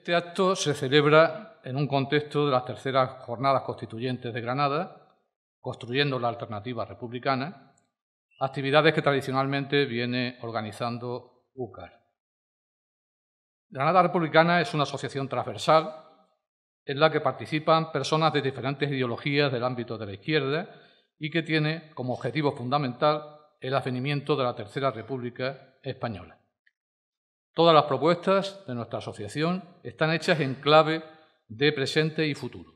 Este acto se celebra en un contexto de las terceras jornadas constituyentes de Granada, construyendo la alternativa republicana, actividades que tradicionalmente viene organizando UCAR. Granada Republicana es una asociación transversal en la que participan personas de diferentes ideologías del ámbito de la izquierda y que tiene como objetivo fundamental el avenimiento de la Tercera República Española. Todas las propuestas de nuestra asociación están hechas en clave de presente y futuro.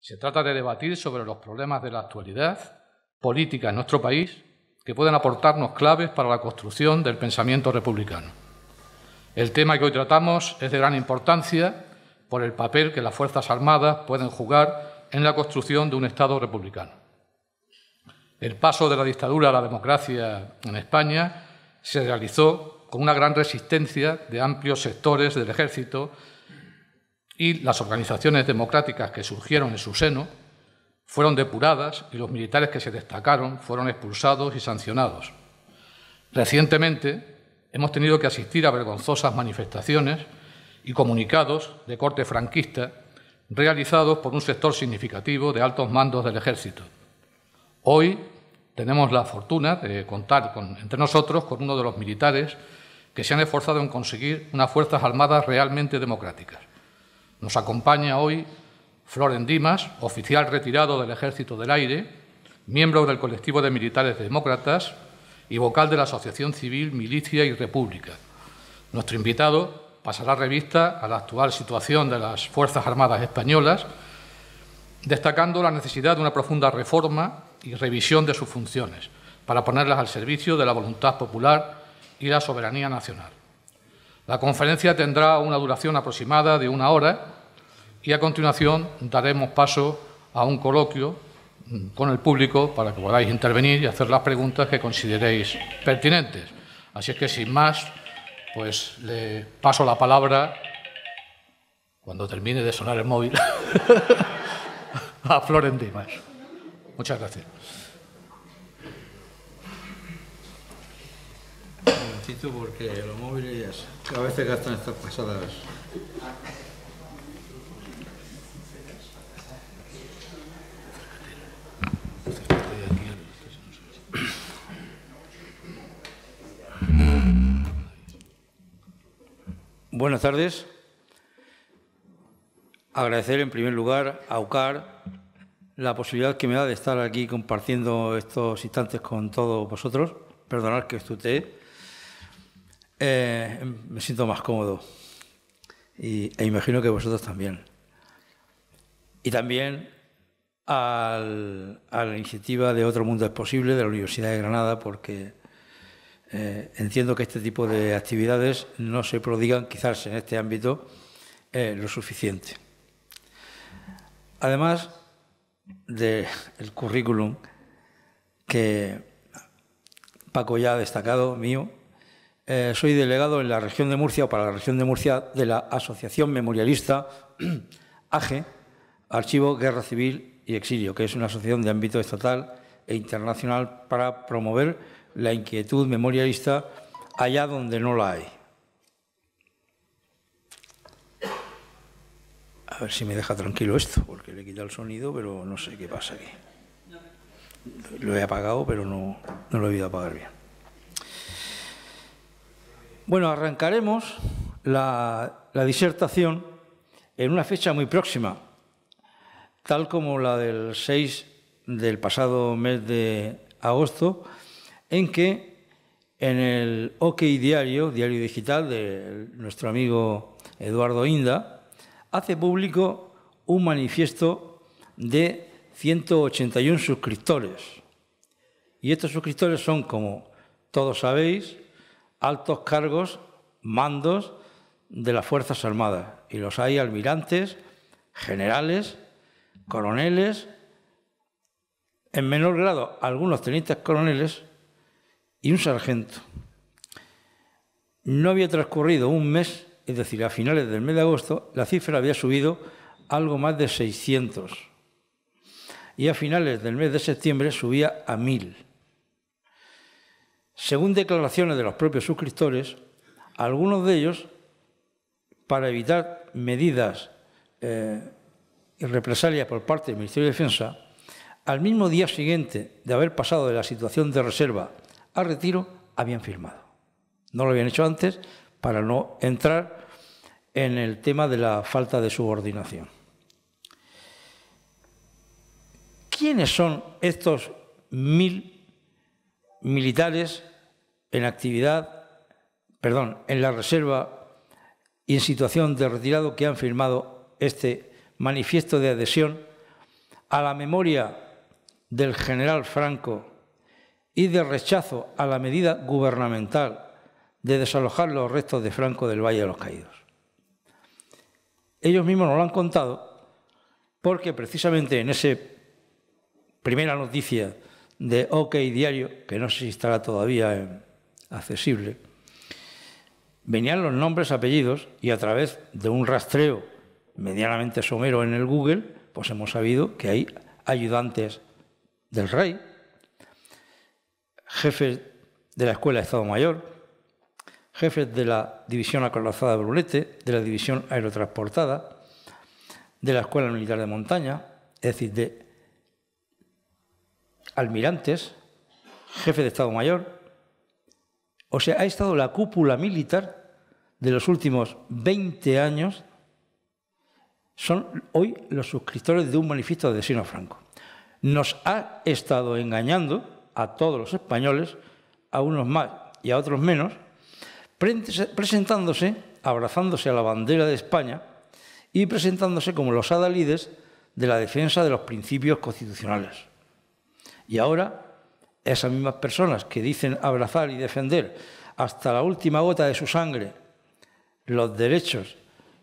Se trata de debatir sobre los problemas de la actualidad política en nuestro país que pueden aportarnos claves para la construcción del pensamiento republicano. El tema que hoy tratamos es de gran importancia por el papel que las Fuerzas Armadas pueden jugar en la construcción de un Estado republicano. El paso de la dictadura a la democracia en España se realizó con una gran resistencia de amplios sectores del ejército y las organizaciones democráticas que surgieron en su seno fueron depuradas y los militares que se destacaron fueron expulsados y sancionados. Recientemente hemos tenido que asistir a vergonzosas manifestaciones y comunicados de corte franquista realizados por un sector significativo de altos mandos del ejército. Hoy tenemos la fortuna de contar entre nosotros con uno de los militares que se han esforzado en conseguir unas Fuerzas Armadas realmente democráticas. Nos acompaña hoy Floren Dimas, oficial retirado del Ejército del Aire, miembro del colectivo de militares demócratas y vocal de la Asociación Civil Milicia y República. Nuestro invitado pasará revista a la actual situación de las Fuerzas Armadas españolas, destacando la necesidad de una profunda reforma y revisión de sus funciones para ponerlas al servicio de la voluntad popular y la soberanía nacional. La conferencia tendrá una duración aproximada de una hora y a continuación daremos paso a un coloquio con el público para que podáis intervenir y hacer las preguntas que consideréis pertinentes. Así es que, sin más, pues le paso la palabra, cuando termine de sonar el móvil, a Florendimas. Muchas gracias. Porque los móviles a veces gastan estas pasadas. Buenas tardes. Agradecer en primer lugar a UCAR la posibilidad que me da de estar aquí compartiendo estos instantes con todos vosotros. Perdonad que estute. Eh, me siento más cómodo y, e imagino que vosotros también. Y también a la iniciativa de Otro Mundo es Posible de la Universidad de Granada, porque eh, entiendo que este tipo de actividades no se prodigan quizás en este ámbito eh, lo suficiente. Además del currículum que Paco ya ha destacado, mío, eh, soy delegado en la región de Murcia o para la región de Murcia de la Asociación Memorialista AGE, Archivo Guerra Civil y Exilio, que es una asociación de ámbito estatal e internacional para promover la inquietud memorialista allá donde no la hay. A ver si me deja tranquilo esto, porque le he quitado el sonido, pero no sé qué pasa aquí. Lo he apagado, pero no, no lo he ido a apagar bien. Bueno, arrancaremos la, disertación en una fecha muy próxima, tal como la del 6 del pasado mes de agosto, en que en el OK Diario, diario digital de nuestro amigo Eduardo Inda, hace público un manifiesto de 181 suscriptores. Y estos suscriptores son, como todos sabéis, altos cargos, mandos de las Fuerzas Armadas. Y los hay almirantes, generales, coroneles, en menor grado algunos tenientes coroneles y un sargento. No había transcurrido un mes, es decir, a finales del mes de agosto, la cifra había subido algo más de 600. Y a finales del mes de septiembre subía a 1000. Según declaraciones de los propios suscriptores, algunos de ellos para evitar medidas eh, y represalias por parte del Ministerio de Defensa, al mismo día siguiente de haber pasado de la situación de reserva a retiro, habían firmado. No lo habían hecho antes para no entrar en el tema de la falta de subordinación. ¿Quiénes son estos mil militares en actividad, perdón, en la reserva y en situación de retirado que han firmado este manifiesto de adhesión a la memoria del general Franco y de rechazo a la medida gubernamental de desalojar los restos de Franco del Valle de los Caídos. Ellos mismos nos lo han contado porque precisamente en ese primera noticia de OK Diario, que no sé si estará todavía accesible, venían los nombres, apellidos y a través de un rastreo medianamente somero en el Google, pues hemos sabido que hay ayudantes del rey, jefes de la Escuela de Estado Mayor, jefes de la División Acorazada de Brunete, de la División Aerotransportada, de la Escuela Militar de Montaña, es decir, de almirantes, jefe de Estado Mayor. O sea, ha estado la cúpula militar de los últimos 20 años, son hoy los suscriptores de un manifiesto de Desino Franco. Nos ha estado engañando a todos los españoles, a unos más y a otros menos, presentándose, abrazándose a la bandera de España y presentándose como los adalides de la defensa de los principios constitucionales. Y ahora, esas mismas personas que dicen abrazar y defender hasta la última gota de su sangre los derechos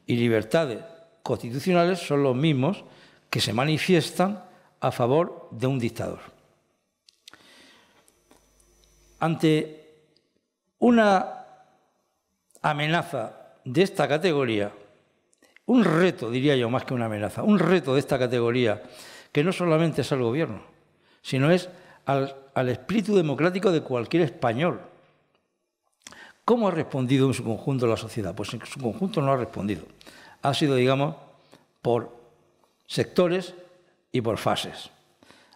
y libertades constitucionales son los mismos que se manifiestan a favor de un dictador. Ante una amenaza de esta categoría, un reto, diría yo, más que una amenaza, un reto de esta categoría, que no solamente es al gobierno, sino es al, espíritu democrático de cualquier español. ¿Cómo ha respondido en su conjunto la sociedad? Pues en su conjunto no ha respondido. Ha sido, digamos, por sectores y por fases.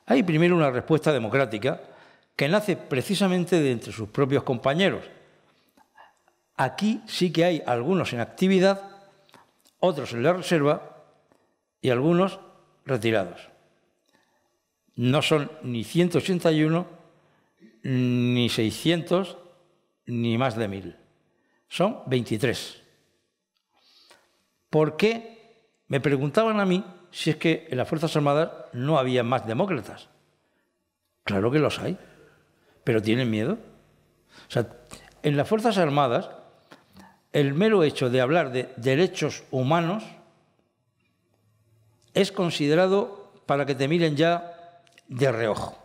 Hay primero una respuesta democrática que nace precisamente de entre sus propios compañeros. Aquí sí que hay algunos en actividad, otros en la reserva y algunos retirados no son ni 181, ni 600, ni más de 1000. Son 23. ¿Por qué? Me preguntaban a mí si es que en las Fuerzas Armadas no había más demócratas. Claro que los hay, pero tienen miedo. O sea, en las Fuerzas Armadas, el mero hecho de hablar de derechos humanos es considerado para que te miren ya de reojo.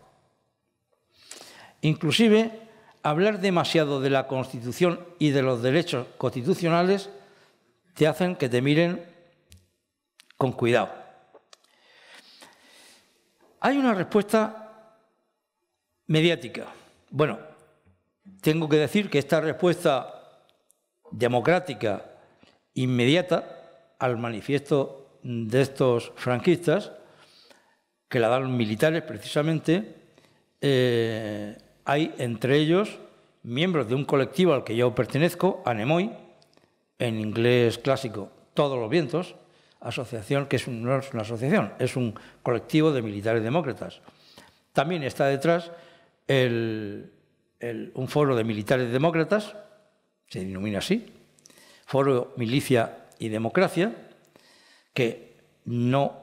Inclusive, hablar demasiado de la Constitución y de los derechos constitucionales te hacen que te miren con cuidado. Hay una respuesta mediática. Bueno, tengo que decir que esta respuesta democrática inmediata al manifiesto de estos franquistas que la dan militares precisamente, eh, hay entre ellos miembros de un colectivo al que yo pertenezco, ANEMOI, en inglés clásico, Todos los Vientos, asociación que es no es una asociación, es un colectivo de militares demócratas. También está detrás un foro de militares demócratas, se denomina así, Foro Milicia y Democracia, que no,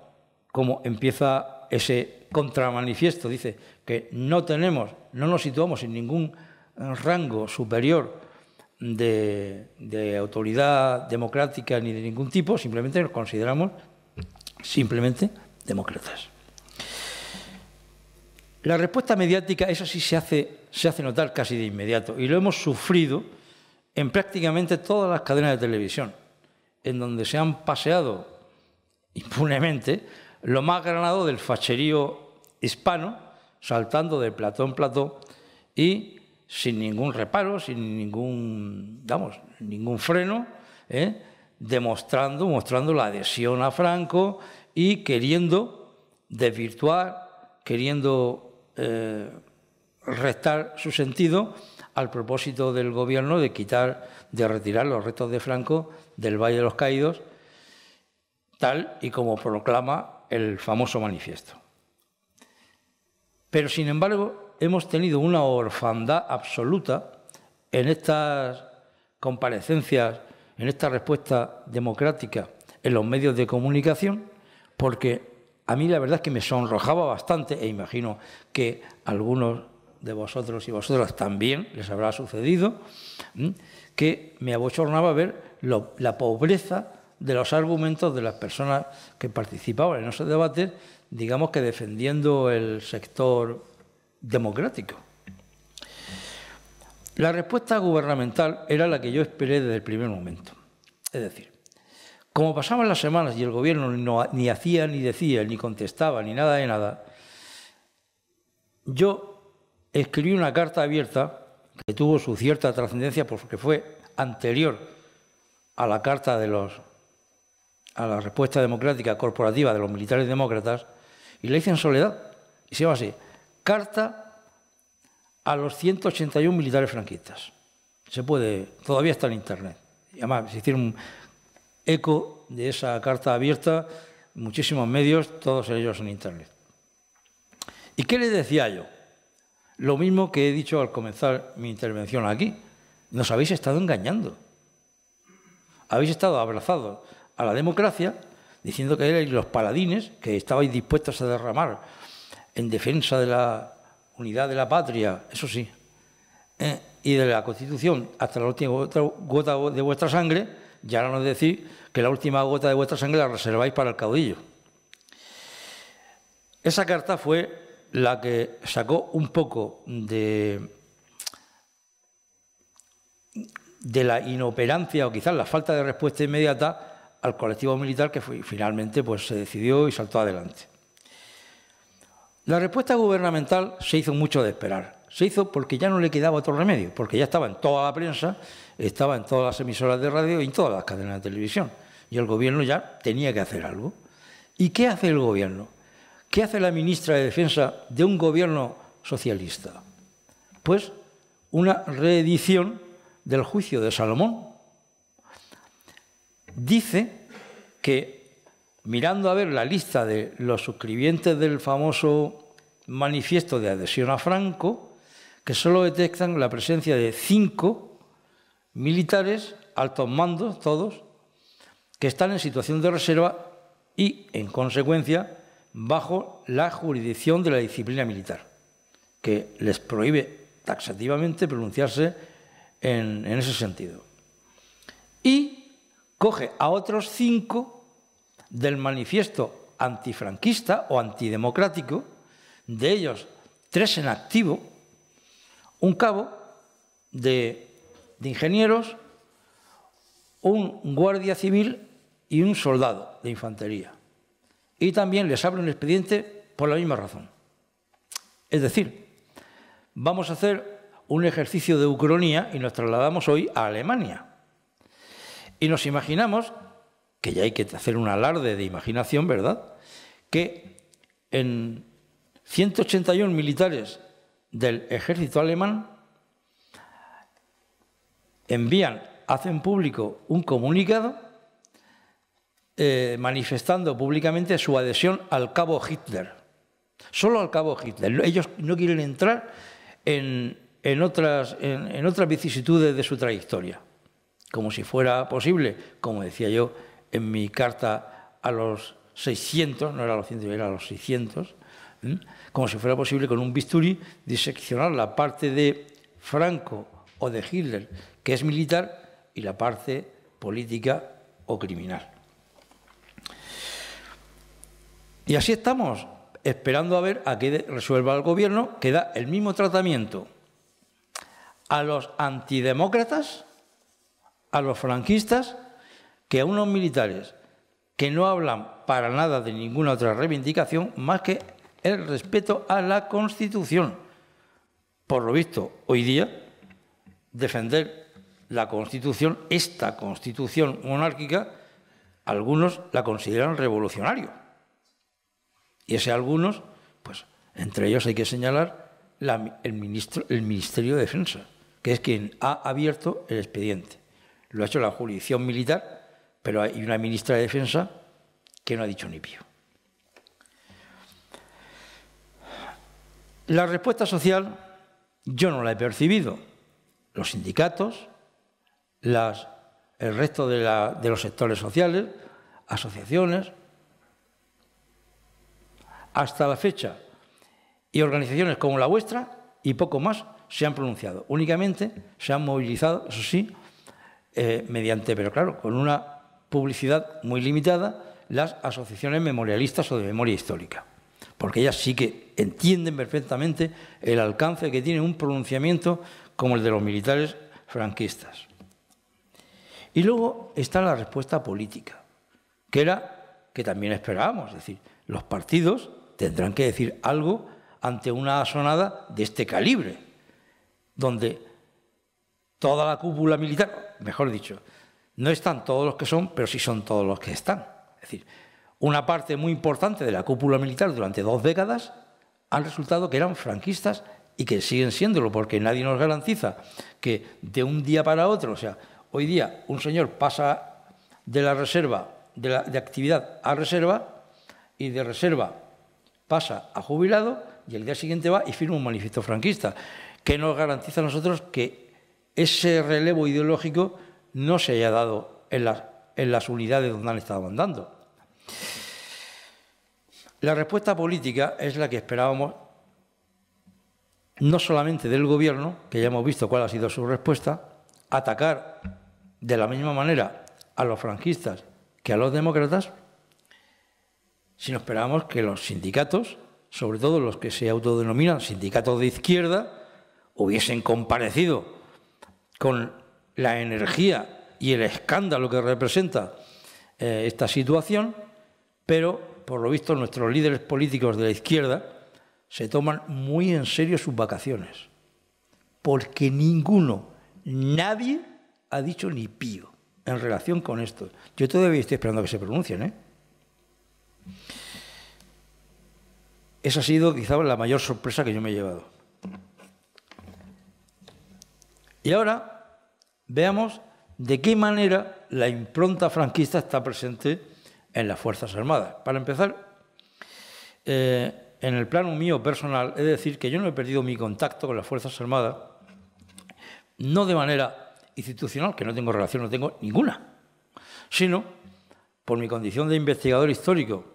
como empieza ese contramanifiesto dice que no tenemos, no nos situamos en ningún rango superior de, autoridad democrática ni de ningún tipo, simplemente nos consideramos simplemente demócratas. La respuesta mediática, esa sí se hace, se hace notar casi de inmediato, y lo hemos sufrido en prácticamente todas las cadenas de televisión, en donde se han paseado impunemente lo más granado del facherío hispano, saltando de plató en plató y sin ningún reparo, sin ningún, ningún freno, ¿eh? demostrando, mostrando la adhesión a Franco y queriendo desvirtuar, queriendo eh, restar su sentido al propósito del gobierno de quitar, de retirar los restos de Franco del Valle de los Caídos, tal y como proclama el famoso manifiesto. Pero, sin embargo, hemos tenido una orfandad absoluta en estas comparecencias, en esta respuesta democrática en los medios de comunicación, porque a mí la verdad es que me sonrojaba bastante, e imagino que algunos de vosotros y vosotras también les habrá sucedido, que me abochornaba ver la pobreza de los argumentos de las personas que participaban en esos debates, digamos que defendiendo el sector democrático. La respuesta gubernamental era la que yo esperé desde el primer momento. Es decir, como pasaban las semanas y el gobierno ni hacía ni decía, ni contestaba, ni nada de nada, yo escribí una carta abierta que tuvo su cierta trascendencia porque fue anterior a la carta de los a la respuesta democrática corporativa de los militares demócratas y la hice en soledad y se llama así Carta a los 181 militares franquistas. Se puede, todavía está en internet. Y además, se hicieron eco de esa carta abierta, muchísimos medios, todos ellos en Internet. ¿Y qué le decía yo? Lo mismo que he dicho al comenzar mi intervención aquí. Nos habéis estado engañando. Habéis estado abrazados a la democracia, diciendo que erais los paladines, que estabais dispuestos a derramar en defensa de la unidad de la patria, eso sí, eh, y de la Constitución hasta la última gota de vuestra sangre, ya no decir que la última gota de vuestra sangre la reserváis para el caudillo. Esa carta fue la que sacó un poco de, de la inoperancia o quizás la falta de respuesta inmediata al colectivo militar que finalmente pues, se decidió y saltó adelante. La respuesta gubernamental se hizo mucho de esperar. Se hizo porque ya no le quedaba otro remedio, porque ya estaba en toda la prensa, estaba en todas las emisoras de radio y en todas las cadenas de televisión. Y el gobierno ya tenía que hacer algo. ¿Y qué hace el gobierno? ¿Qué hace la ministra de Defensa de un gobierno socialista? Pues una reedición del juicio de Salomón. Dice que, mirando a ver la lista de los suscribientes del famoso manifiesto de adhesión a Franco, que solo detectan la presencia de cinco militares, altos mandos, todos, que están en situación de reserva y, en consecuencia, bajo la jurisdicción de la disciplina militar, que les prohíbe taxativamente pronunciarse en, en ese sentido. Y coge a otros cinco del manifiesto antifranquista o antidemocrático, de ellos tres en activo, un cabo de, ingenieros, un guardia civil y un soldado de infantería. Y también les abre un expediente por la misma razón. Es decir, vamos a hacer un ejercicio de ucronía y nos trasladamos hoy a Alemania. Y nos imaginamos, que ya hay que hacer un alarde de imaginación, ¿verdad? Que en 181 militares del ejército alemán envían, hacen público un comunicado eh, manifestando públicamente su adhesión al cabo Hitler. Solo al cabo Hitler. Ellos no quieren entrar en, otras, en, otras vicisitudes de su trayectoria. Como si fuera posible, como decía yo en mi carta a los 600, no era a los 100, era a los 600, como si fuera posible con un bisturí diseccionar la parte de Franco o de Hitler, que es militar, y la parte política o criminal. Y así estamos, esperando a ver a qué resuelva el gobierno, que da el mismo tratamiento a los antidemócratas, a los franquistas, que a unos militares que no hablan para nada de ninguna otra reivindicación más que el respeto a la Constitución. Por lo visto, hoy día, defender la constitución, esta constitución monárquica, algunos la consideran revolucionario. Y ese algunos, pues entre ellos hay que señalar el, Ministerio de Defensa, que es quien ha abierto el expediente. Lo ha hecho la jurisdicción militar, pero hay una ministra de Defensa que no ha dicho ni pío. La respuesta social yo no la he percibido. Los sindicatos, el resto de, de los sectores sociales, asociaciones, hasta la fecha, y organizaciones como la vuestra y poco más se han pronunciado. Únicamente se han movilizado, eso sí, eh, mediante, pero claro, con una publicidad muy limitada, las asociaciones memorialistas o de memoria histórica. Porque ellas sí que entienden perfectamente el alcance que tiene un pronunciamiento como el de los militares franquistas. Y luego está la respuesta política, que era que también esperábamos, es decir, los partidos tendrán que decir algo ante una asonada de este calibre, donde toda la cúpula militar, mejor dicho, no están todos los que son, pero sí son todos los que están. Es decir, una parte muy importante de la cúpula militar durante dos décadas han resultado que eran franquistas y que siguen siéndolo, porque nadie nos garantiza que de un día para otro, o sea, hoy día un señor pasa de la reserva, de, la, actividad a reserva, y de reserva pasa a jubilado, y el día siguiente va y firma un manifiesto franquista, que nos garantiza a nosotros que ese relevo ideológico no se haya dado en las, unidades donde han estado andando. La respuesta política es la que esperábamos no solamente del gobierno, que ya hemos visto cuál ha sido su respuesta, atacar de la misma manera a los franquistas que a los demócratas, sino esperábamos que los sindicatos sobre todo los que se autodenominan sindicatos de izquierda, hubiesen comparecido con la energía y el escándalo que representa eh, esta situación, pero por lo visto nuestros líderes políticos de la izquierda se toman muy en serio sus vacaciones, porque ninguno, nadie ha dicho ni pío en relación con esto. Yo todavía estoy esperando a que se pronuncien, ¿eh? Esa ha sido quizá la mayor sorpresa que yo me he llevado. Y ahora veamos de qué manera la impronta franquista está presente en las Fuerzas Armadas. Para empezar, eh, en el plano mío personal, es decir, que yo no he perdido mi contacto con las Fuerzas Armadas, no de manera institucional, que no tengo relación, no tengo ninguna, sino por mi condición de investigador histórico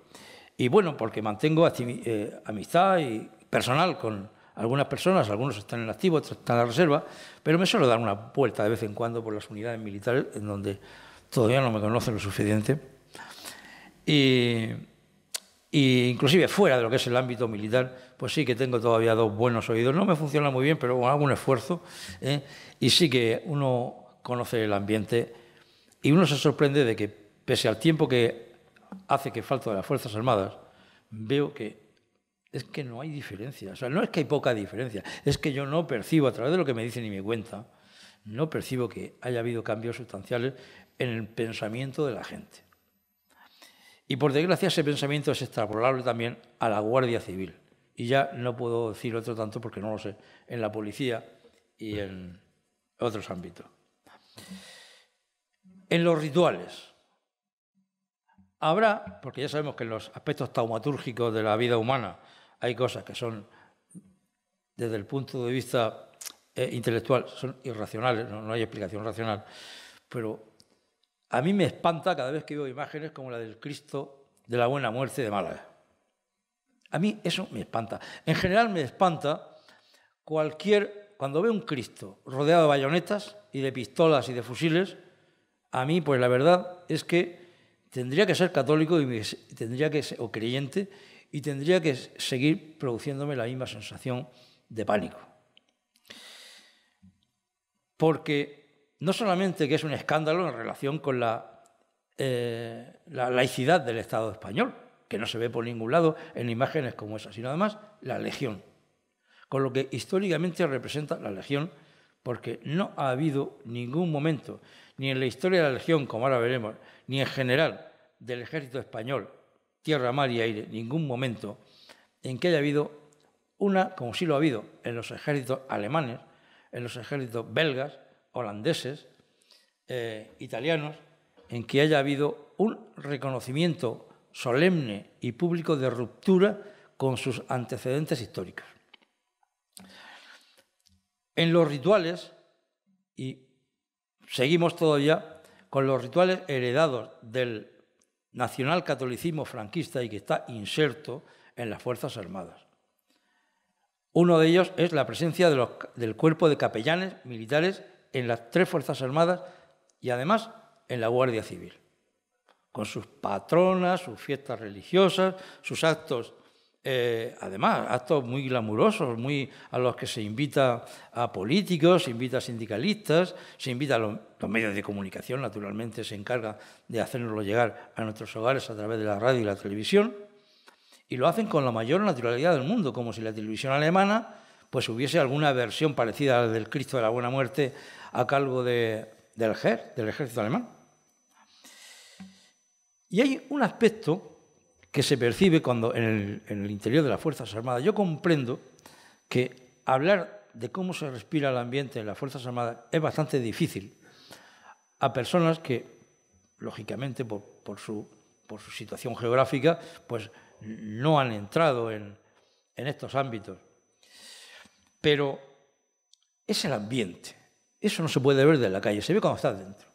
y bueno, porque mantengo eh, amistad y personal con algunas personas, algunos están en activo, otros están en la reserva, pero me suelo dar una vuelta de vez en cuando por las unidades militares en donde todavía no me conocen lo suficiente. Y, inclusive fuera de lo que es el ámbito militar, pues sí que tengo todavía dos buenos oídos. No me funciona muy bien, pero hago un esfuerzo. ¿eh? Y sí que uno conoce el ambiente y uno se sorprende de que, pese al tiempo que hace que falta de las Fuerzas Armadas, veo que es que no hay diferencia. O sea, no es que hay poca diferencia, es que yo no percibo, a través de lo que me dicen y me cuenta, no percibo que haya habido cambios sustanciales en el pensamiento de la gente. Y por desgracia ese pensamiento es extrapolable también a la Guardia Civil. Y ya no puedo decir otro tanto porque no lo sé, en la policía y en otros ámbitos. En los rituales, Habrá, porque ya sabemos que en los aspectos taumatúrgicos de la vida humana hay cosas que son, desde el punto de vista eh, intelectual, son irracionales, no, hay explicación racional, pero a mí me espanta cada vez que veo imágenes como la del Cristo de la Buena Muerte de Málaga. A mí eso me espanta. En general me espanta cualquier, cuando veo un Cristo rodeado de bayonetas y de pistolas y de fusiles, a mí pues la verdad es que tendría que ser católico y tendría que o creyente y tendría que seguir produciéndome la misma sensación de pánico. Porque no solamente que es un escándalo en relación con la, eh, la laicidad del Estado español, que no se ve por ningún lado en imágenes como esas, sino además la legión, con lo que históricamente representa la legión porque no ha habido ningún momento, ni en la historia de la Legión, como ahora veremos, ni en general del ejército español, tierra, mar y aire, ningún momento en que haya habido una, como sí lo ha habido en los ejércitos alemanes, en los ejércitos belgas, holandeses, eh, italianos, en que haya habido un reconocimiento solemne y público de ruptura con sus antecedentes históricos. En los rituales, y seguimos todavía con los rituales heredados del nacionalcatolicismo franquista y que está inserto en las Fuerzas Armadas. Uno de ellos es la presencia del cuerpo de capellanes militares en las tres Fuerzas Armadas y además en la Guardia Civil, con sus patronas, sus fiestas religiosas, sus actos eh, además, actos muy glamurosos, muy, a los que se invita a políticos, se invita a sindicalistas, se invita a los, medios de comunicación, naturalmente se encarga de hacernoslo llegar a nuestros hogares a través de la radio y la televisión, y lo hacen con la mayor naturalidad del mundo, como si la televisión alemana pues hubiese alguna versión parecida a la del Cristo de la Buena Muerte a cargo del del ejército alemán. Y hay un aspecto que se percibe cuando en el, interior de las Fuerzas Armadas. Yo comprendo que hablar de cómo se respira el ambiente en las Fuerzas Armadas es bastante difícil a personas que, lógicamente, por, su, situación geográfica, pues no han entrado en, en estos ámbitos. Pero es el ambiente. Eso no se puede ver de la calle, se ve cuando estás dentro.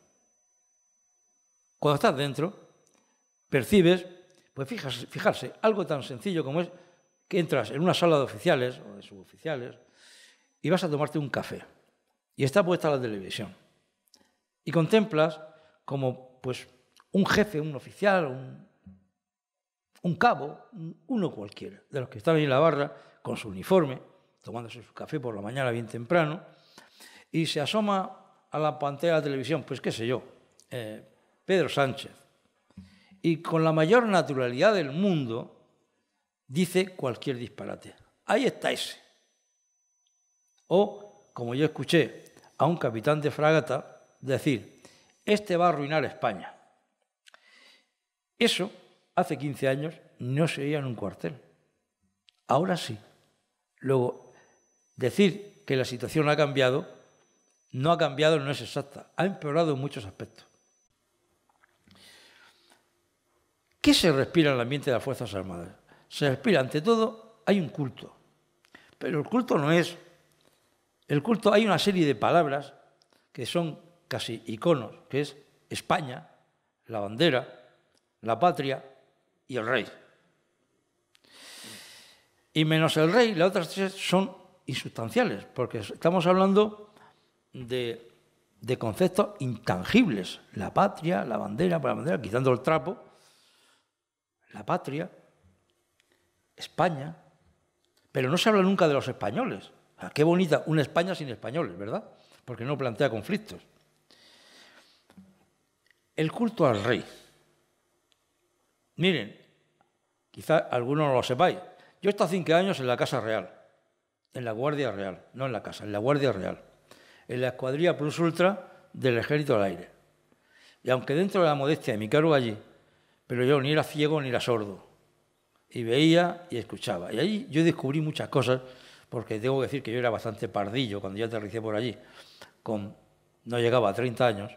Cuando estás dentro, percibes pues fijarse, algo tan sencillo como es que entras en una sala de oficiales o de suboficiales y vas a tomarte un café. Y está puesta la televisión. Y contemplas como pues un jefe, un oficial, un, cabo, uno cualquiera, de los que están ahí en la barra con su uniforme, tomándose su café por la mañana bien temprano, y se asoma a la pantalla de la televisión, pues qué sé yo, eh, Pedro Sánchez, y con la mayor naturalidad del mundo dice cualquier disparate. Ahí está ese. O, como yo escuché a un capitán de fragata decir, este va a arruinar España. Eso, hace 15 años, no se veía en un cuartel. Ahora sí. Luego, decir que la situación ha cambiado, no ha cambiado, no es exacta. Ha empeorado en muchos aspectos. ¿Qué se respira en el ambiente de las Fuerzas Armadas? Se respira, ante todo, hay un culto. Pero el culto no es... El culto, hay una serie de palabras que son casi iconos, que es España, la bandera, la patria y el rey. Y menos el rey, las otras tres son insustanciales, porque estamos hablando de, de conceptos intangibles. La patria, la bandera, la bandera, quitando el trapo, la patria, España, pero no se habla nunca de los españoles. qué bonita una España sin españoles, ¿verdad? Porque no plantea conflictos. El culto al rey. Miren, quizá algunos no lo sepáis. Yo he estado cinco años en la Casa Real, en la Guardia Real, no en la Casa, en la Guardia Real, en la Escuadrilla Plus Ultra del Ejército del Aire. Y aunque dentro de la modestia de mi cargo allí pero yo ni era ciego ni era sordo. Y veía y escuchaba. Y ahí yo descubrí muchas cosas, porque tengo que decir que yo era bastante pardillo cuando yo aterricé por allí, con, no llegaba a 30 años.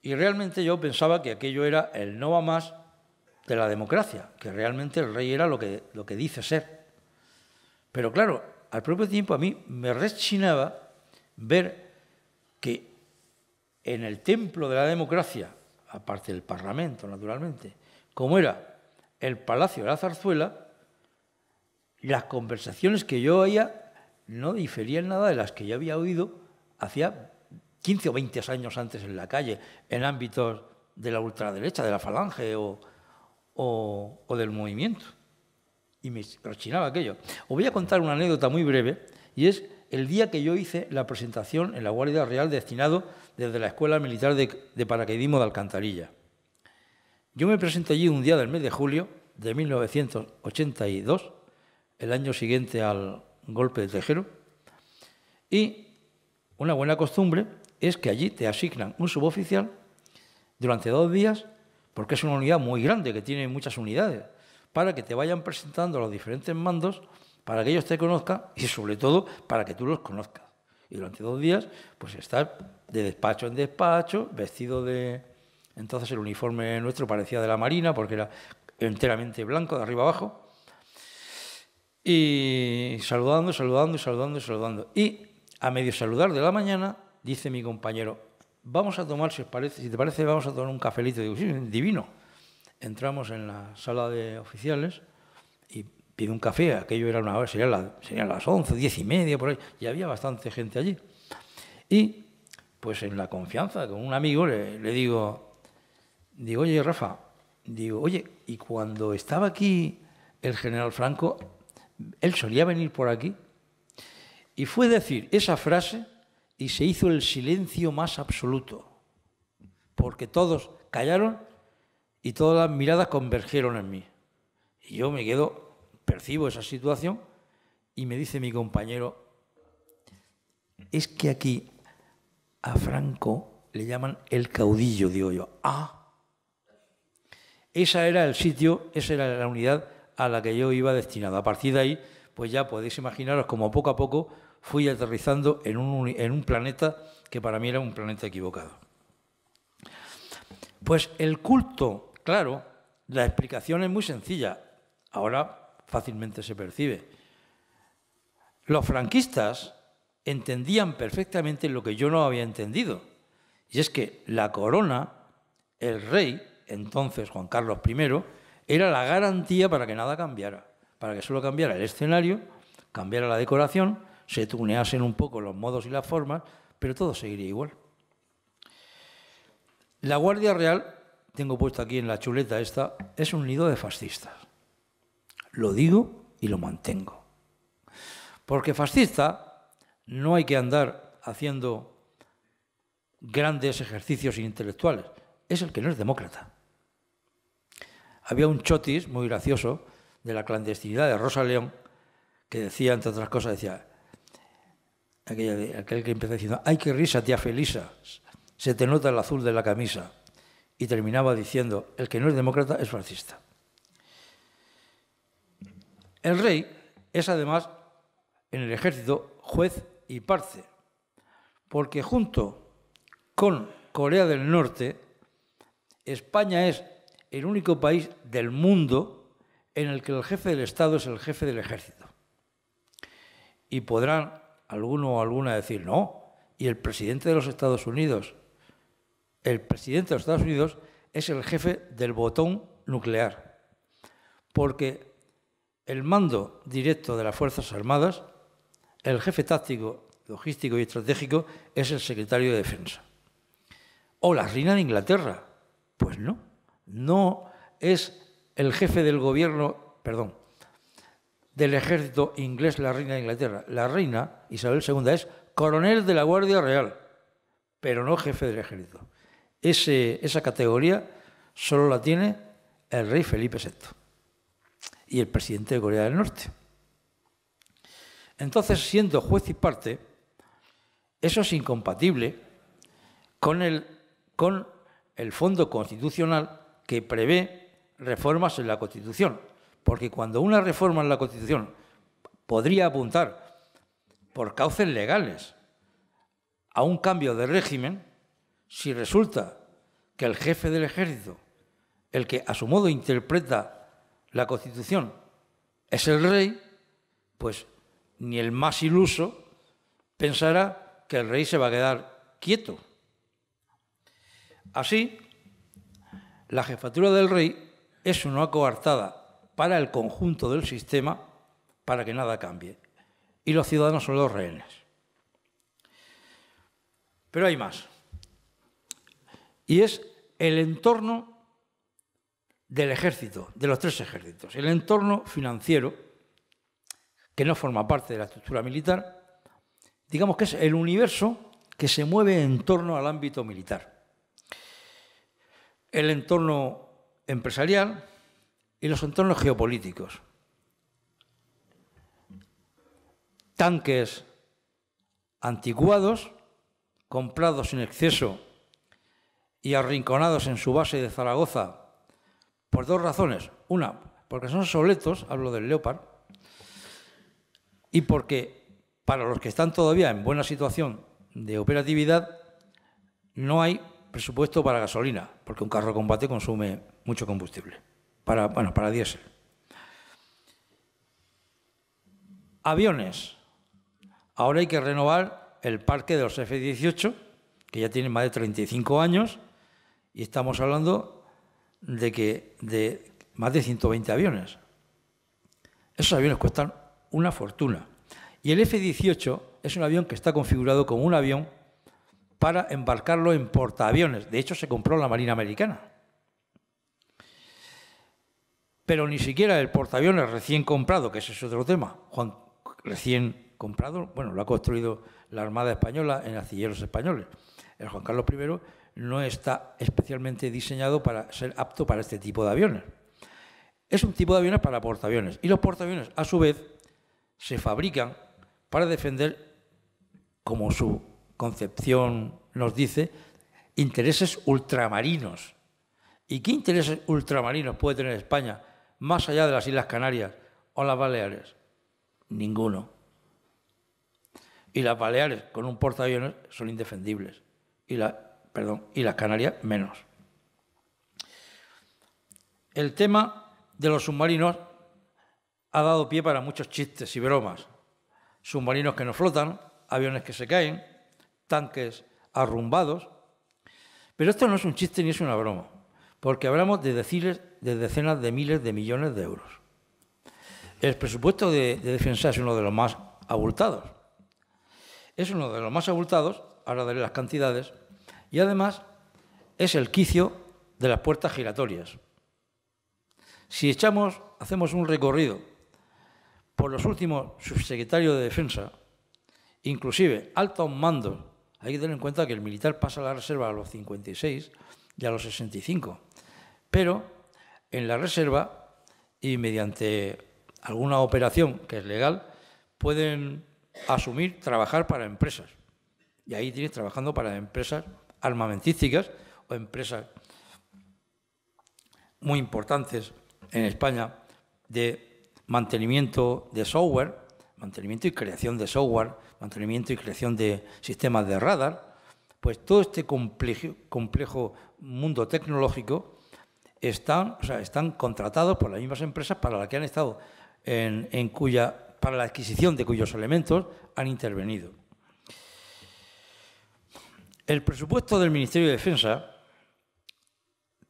Y realmente yo pensaba que aquello era el no va más de la democracia, que realmente el rey era lo que, lo que dice ser. Pero claro, al propio tiempo a mí me rechinaba ver que en el templo de la democracia aparte del Parlamento, naturalmente, como era el Palacio de la Zarzuela, las conversaciones que yo oía no diferían nada de las que yo había oído hacía 15 o 20 años antes en la calle, en ámbitos de la ultraderecha, de la falange o, del movimiento. Y me rechinaba aquello. Os voy a contar una anécdota muy breve, y es el día que yo hice la presentación en la Guardia Real destinado desde la Escuela Militar de, Paracaidismo de Alcantarilla. Yo me presenté allí un día del mes de julio de 1982, el año siguiente al golpe de Tejero, y una buena costumbre es que allí te asignan un suboficial durante dos días, porque es una unidad muy grande, que tiene muchas unidades, para que te vayan presentando los diferentes mandos, para que ellos te conozcan y sobre todo para que tú los conozcas. Y durante dos días, pues estar de despacho en despacho, vestido de... Entonces el uniforme nuestro parecía de la Marina, porque era enteramente blanco, de arriba abajo. Y saludando, saludando, saludando, saludando. Y a medio saludar de la mañana, dice mi compañero, vamos a tomar, si, parece, si te parece, vamos a tomar un cafelito. Digo, sí, divino. Entramos en la sala de oficiales pide un café, aquello era una hora, serían, las 11, diez y media, por ahí, y había bastante gente allí. Y, pues en la confianza, con un amigo, le, le digo, digo, oye, Rafa, digo, oye, y cuando estaba aquí el general Franco, él solía venir por aquí. Y fue decir esa frase y se hizo el silencio más absoluto, porque todos callaron y todas las miradas convergieron en mí. Y yo me quedo, percibo esa situación y me dice mi compañero, es que aquí a Franco le llaman el caudillo, digo yo. Ah, esa era el sitio, esa era la unidad a la que yo iba destinado. A partir de ahí, pues ya podéis imaginaros como poco a poco fui aterrizando en un, en un planeta que para mí era un planeta equivocado. Pues el culto, claro, la explicación es muy sencilla. Ahora fácilmente se percibe. Los franquistas entendían perfectamente lo que yo no había entendido. Y es que la corona, el rey, entonces Juan Carlos I, era la garantía para que nada cambiara, para que solo cambiara el escenario, cambiara la decoración, se tuneasen un poco los modos y las formas, pero todo seguiría igual. La Guardia Real, tengo puesto aquí en la chuleta esta, es un nido de fascistas. Lo digo y lo mantengo. Porque fascista no hay que andar haciendo grandes ejercicios intelectuales. Es el que no es demócrata. Había un chotis muy gracioso de la clandestinidad de Rosa León que decía, entre otras cosas, decía, aquel que empezó diciendo, ¡ay, qué risa, tía Felisa! Se te nota el azul de la camisa. Y terminaba diciendo, el que no es demócrata es fascista. El rey es además en el ejército juez y parce, porque junto con Corea del Norte, España es el único país del mundo en el que el jefe del Estado es el jefe del ejército. Y podrán alguno o alguna decir, no, y el presidente de los Estados Unidos, el presidente de los Estados Unidos es el jefe del botón nuclear, porque el mando directo de las Fuerzas Armadas, el jefe táctico, logístico y estratégico es el secretario de Defensa. O la reina de Inglaterra. Pues no no es el jefe del gobierno, perdón, del ejército inglés la reina de Inglaterra. La reina, Isabel II, es coronel de la Guardia Real, pero no jefe del ejército. esa categoría solo la tiene el rey Felipe VI y el presidente de Corea del Norte. Entonces, siendo juez y parte, eso es incompatible con el, con el fondo constitucional que prevé reformas en la Constitución. Porque cuando una reforma en la Constitución podría apuntar por cauces legales a un cambio de régimen, si resulta que el jefe del ejército, el que a su modo interpreta la Constitución, es el rey, pues ni el más iluso pensará que el rey se va a quedar quieto. Así, la jefatura del rey es una coartada para el conjunto del sistema para que nada cambie. Y los ciudadanos son los rehenes. Pero hay más. Y es el entorno del ejército, de los tres ejércitos. El entorno financiero, que no forma parte de la estructura militar, digamos que es el universo que se mueve en torno al ámbito militar el entorno empresarial y los entornos geopolíticos. Tanques anticuados comprados en exceso y arrinconados en su base de Zaragoza por dos razones. Una, porque son soletos, hablo del Leopard, y porque para los que están todavía en buena situación de operatividad, no hay presupuesto para gasolina, porque un carro de combate consume mucho combustible, para, bueno, para diésel. Aviones. Ahora hay que renovar el parque de los F-18, que ya tienen más de 35 años, y estamos hablando de que de más de 120 aviones. Esos aviones cuestan una fortuna. Y el F-18 es un avión que está configurado como un avión para embarcarlo en portaaviones. De hecho, se compró la Marina Americana. Pero ni siquiera el portaaviones recién comprado, que ese es otro tema, Juan, recién comprado, bueno, lo ha construido la Armada Española en astilleros españoles. El Juan Carlos I no está especialmente diseñado para ser apto para este tipo de aviones. Es un tipo de aviones para portaaviones. Y los portaaviones, a su vez, se fabrican para defender, como su concepción nos dice, intereses ultramarinos. ¿Y qué intereses ultramarinos puede tener España más allá de las Islas Canarias o las Baleares? Ninguno. Y las Baleares con un portaaviones son indefendibles. Y las Canarias menos. El tema de los submarinos ha dado pie para muchos chistes y bromas. Submarinos que no flotan, aviones que se caen, tanques arrumbados. Pero esto no es un chiste ni es una broma, porque hablamos de, de decenas de miles de millones de euros. El presupuesto de defensa es uno de los más abultados. Es uno de los más abultados, ahora daré las cantidades, y además es el quicio de las puertas giratorias. Si echamos, hacemos un recorrido por los últimos subsecretarios de Defensa, inclusive altos mandos, hay que tener en cuenta que el militar pasa a la reserva a los 56 y a los 65, pero en la reserva y mediante alguna operación que es legal, pueden asumir trabajar para empresas. Y ahí tienes trabajando para empresas armamentísticas o empresas muy importantes en España de mantenimiento de software, mantenimiento y creación de software, mantenimiento y creación de sistemas de radar, pues todo este complejo, mundo tecnológico están, están contratados por las mismas empresas para las que han estado en cuya, para la adquisición de cuyos elementos han intervenido. El presupuesto del Ministerio de Defensa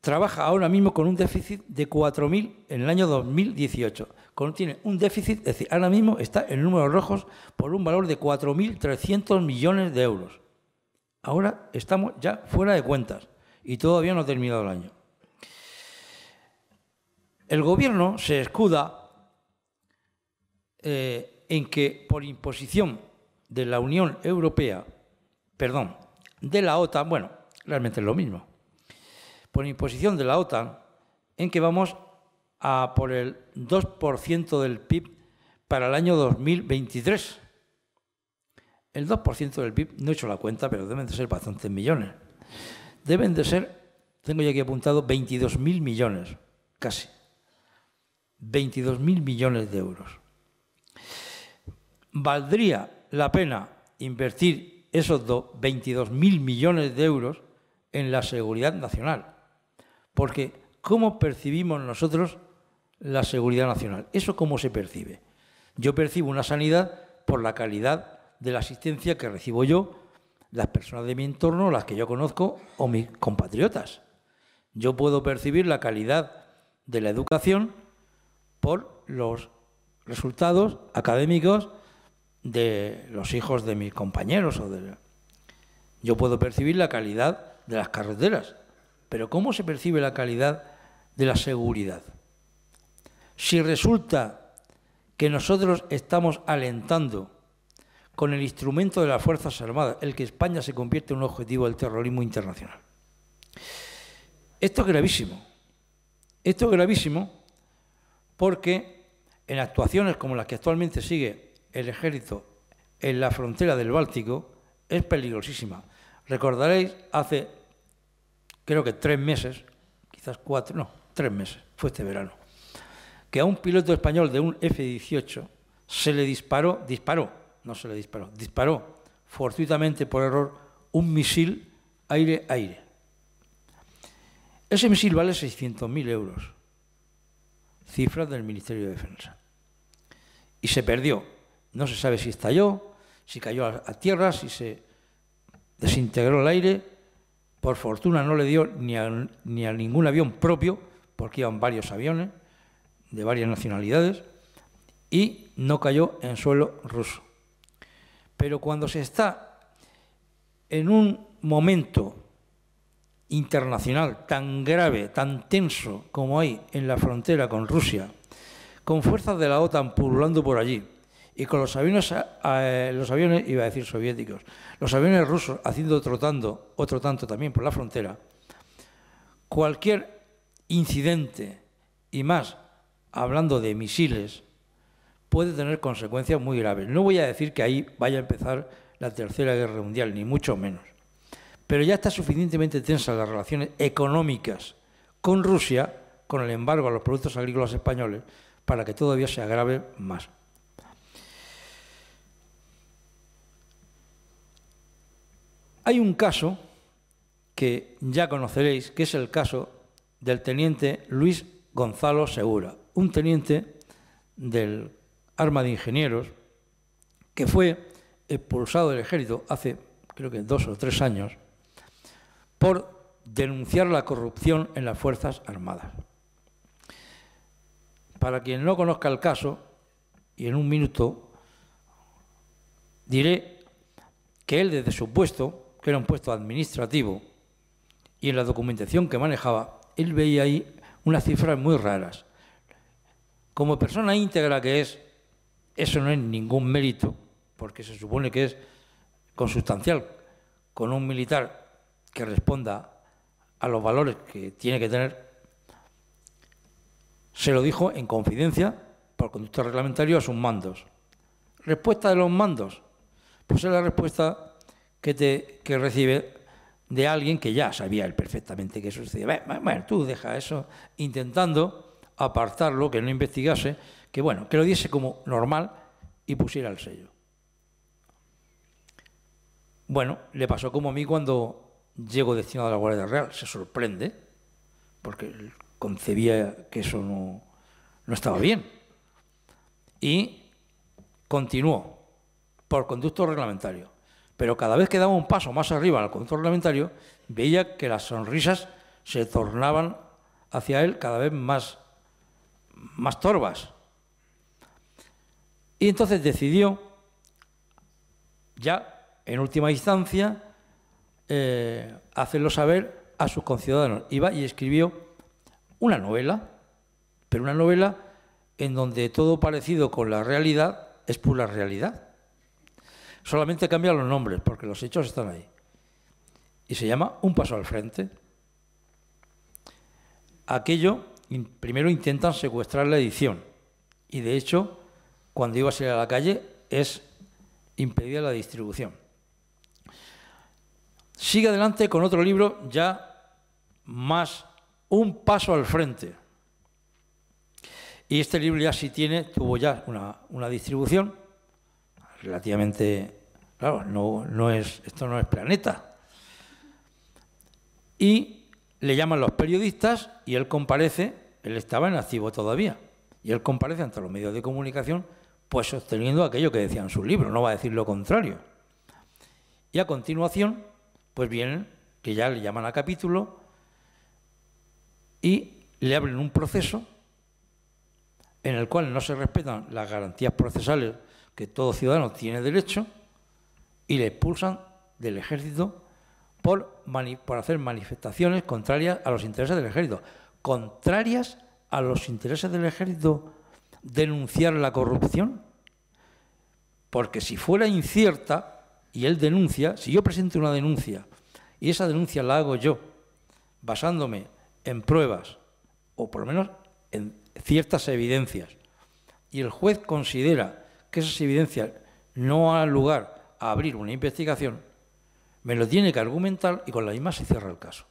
trabaja ahora mismo con un déficit de 4.000 en el año 2018. Contiene un déficit, es decir, ahora mismo está en números rojos por un valor de 4.300 millones de euros. Ahora estamos ya fuera de cuentas y todavía no ha terminado el año. El gobierno se escuda eh, en que por imposición de la Unión Europea, perdón, de la OTAN, bueno, realmente es lo mismo, por imposición de la OTAN, en que vamos a por el 2% del PIB para el año 2023. El 2% del PIB, no he hecho la cuenta, pero deben de ser bastantes millones. Deben de ser, tengo ya aquí apuntado, 22.000 millones, casi. 22.000 millones de euros. ¿Valdría la pena invertir esos 22.000 millones de euros en la seguridad nacional. Porque, ¿cómo percibimos nosotros la seguridad nacional? ¿Eso cómo se percibe? Yo percibo una sanidad por la calidad de la asistencia que recibo yo, las personas de mi entorno, las que yo conozco o mis compatriotas. Yo puedo percibir la calidad de la educación por los resultados académicos de los hijos de mis compañeros. O de... Yo puedo percibir la calidad de las carreteras, pero ¿cómo se percibe la calidad de la seguridad? Si resulta que nosotros estamos alentando con el instrumento de las Fuerzas Armadas el que España se convierte en un objetivo del terrorismo internacional. Esto es gravísimo. Esto es gravísimo porque en actuaciones como las que actualmente sigue el ejército en la frontera del Báltico es peligrosísima. Recordaréis, hace creo que tres meses, quizás cuatro, no, tres meses, fue este verano, que a un piloto español de un F-18 se le disparó, disparó, no se le disparó, disparó fortuitamente por error un misil aire-aire. Ese misil vale 600.000 euros, cifras del Ministerio de Defensa. Y se perdió. No se sabe si estalló, si cayó a, tierra, si se desintegró el aire. Por fortuna no le dio ni ni a ningún avión propio, porque iban varios aviones de varias nacionalidades, y no cayó en suelo ruso. Pero cuando se está en un momento internacional tan grave, tan tenso como hay en la frontera con Rusia, con fuerzas de la OTAN pululando por allí y con los aviones, eh, los aviones, iba a decir soviéticos, los aviones rusos haciendo otro tanto, otro tanto también por la frontera, cualquier incidente y más hablando de misiles puede tener consecuencias muy graves. No voy a decir que ahí vaya a empezar la Tercera Guerra Mundial, ni mucho menos. Pero ya está suficientemente tensa las relaciones económicas con Rusia, con el embargo a los productos agrícolas españoles, para que todavía se agrave más. Hay un caso que ya conoceréis, que es el caso del teniente Luis Gonzalo Segura, un teniente del Arma de Ingenieros que fue expulsado del ejército hace creo que dos o tres años por denunciar la corrupción en las Fuerzas Armadas. Para quien no conozca el caso, y en un minuto diré que él desde su puesto, que era un puesto administrativo, y en la documentación que manejaba, él veía ahí unas cifras muy raras. Como persona íntegra que es, eso no es ningún mérito, porque se supone que es consustancial con un militar que responda a los valores que tiene que tener, se lo dijo en confidencia por conducto reglamentario a sus mandos. Respuesta de los mandos, pues es la respuesta que, te, que recibe de alguien que ya sabía él perfectamente que sucedía. Bueno, tú deja eso, intentando apartarlo, que no investigase, que bueno, que lo diese como normal y pusiera el sello. Bueno, le pasó como a mí cuando llego destinado a la Guardia Real, se sorprende, porque concebía que eso no, no estaba bien. Y continuó por conducto reglamentario. Pero cada vez que daba un paso más arriba al conducto reglamentario, veía que las sonrisas se tornaban hacia él cada vez más, más torvas. Y entonces decidió, ya en última instancia, eh, hacerlo saber a sus conciudadanos. Iba y escribió una novela, pero una novela en donde todo parecido con la realidad es pura realidad. Solamente cambian los nombres, porque los hechos están ahí. Y se llama Un paso al frente. Aquello, primero intentan secuestrar la edición. Y de hecho, cuando iba a salir a la calle, es impedida la distribución. Sigue adelante con otro libro ya más un paso al frente. Y este libro ya sí tiene, tuvo ya una, distribución relativamente, claro, no, no es, esto no es planeta. Y le llaman los periodistas y él comparece, él estaba en activo todavía, y él comparece ante los medios de comunicación, pues sosteniendo aquello que decía en su libro, no va a decir lo contrario. Y a continuación pues vienen, que ya le llaman a capítulo y le abren un proceso en el cual no se respetan las garantías procesales que todo ciudadano tiene derecho y le expulsan del ejército por, por hacer manifestaciones contrarias a los intereses del ejército. Contrarias a los intereses del ejército denunciar la corrupción. Porque si fuera incierta, y él denuncia, si yo presento una denuncia y esa denuncia la hago yo, basándome en pruebas o por lo menos en ciertas evidencias, y el juez considera que esas evidencias no dan lugar a abrir una investigación, me lo tiene que argumentar y con la misma se cierra el caso.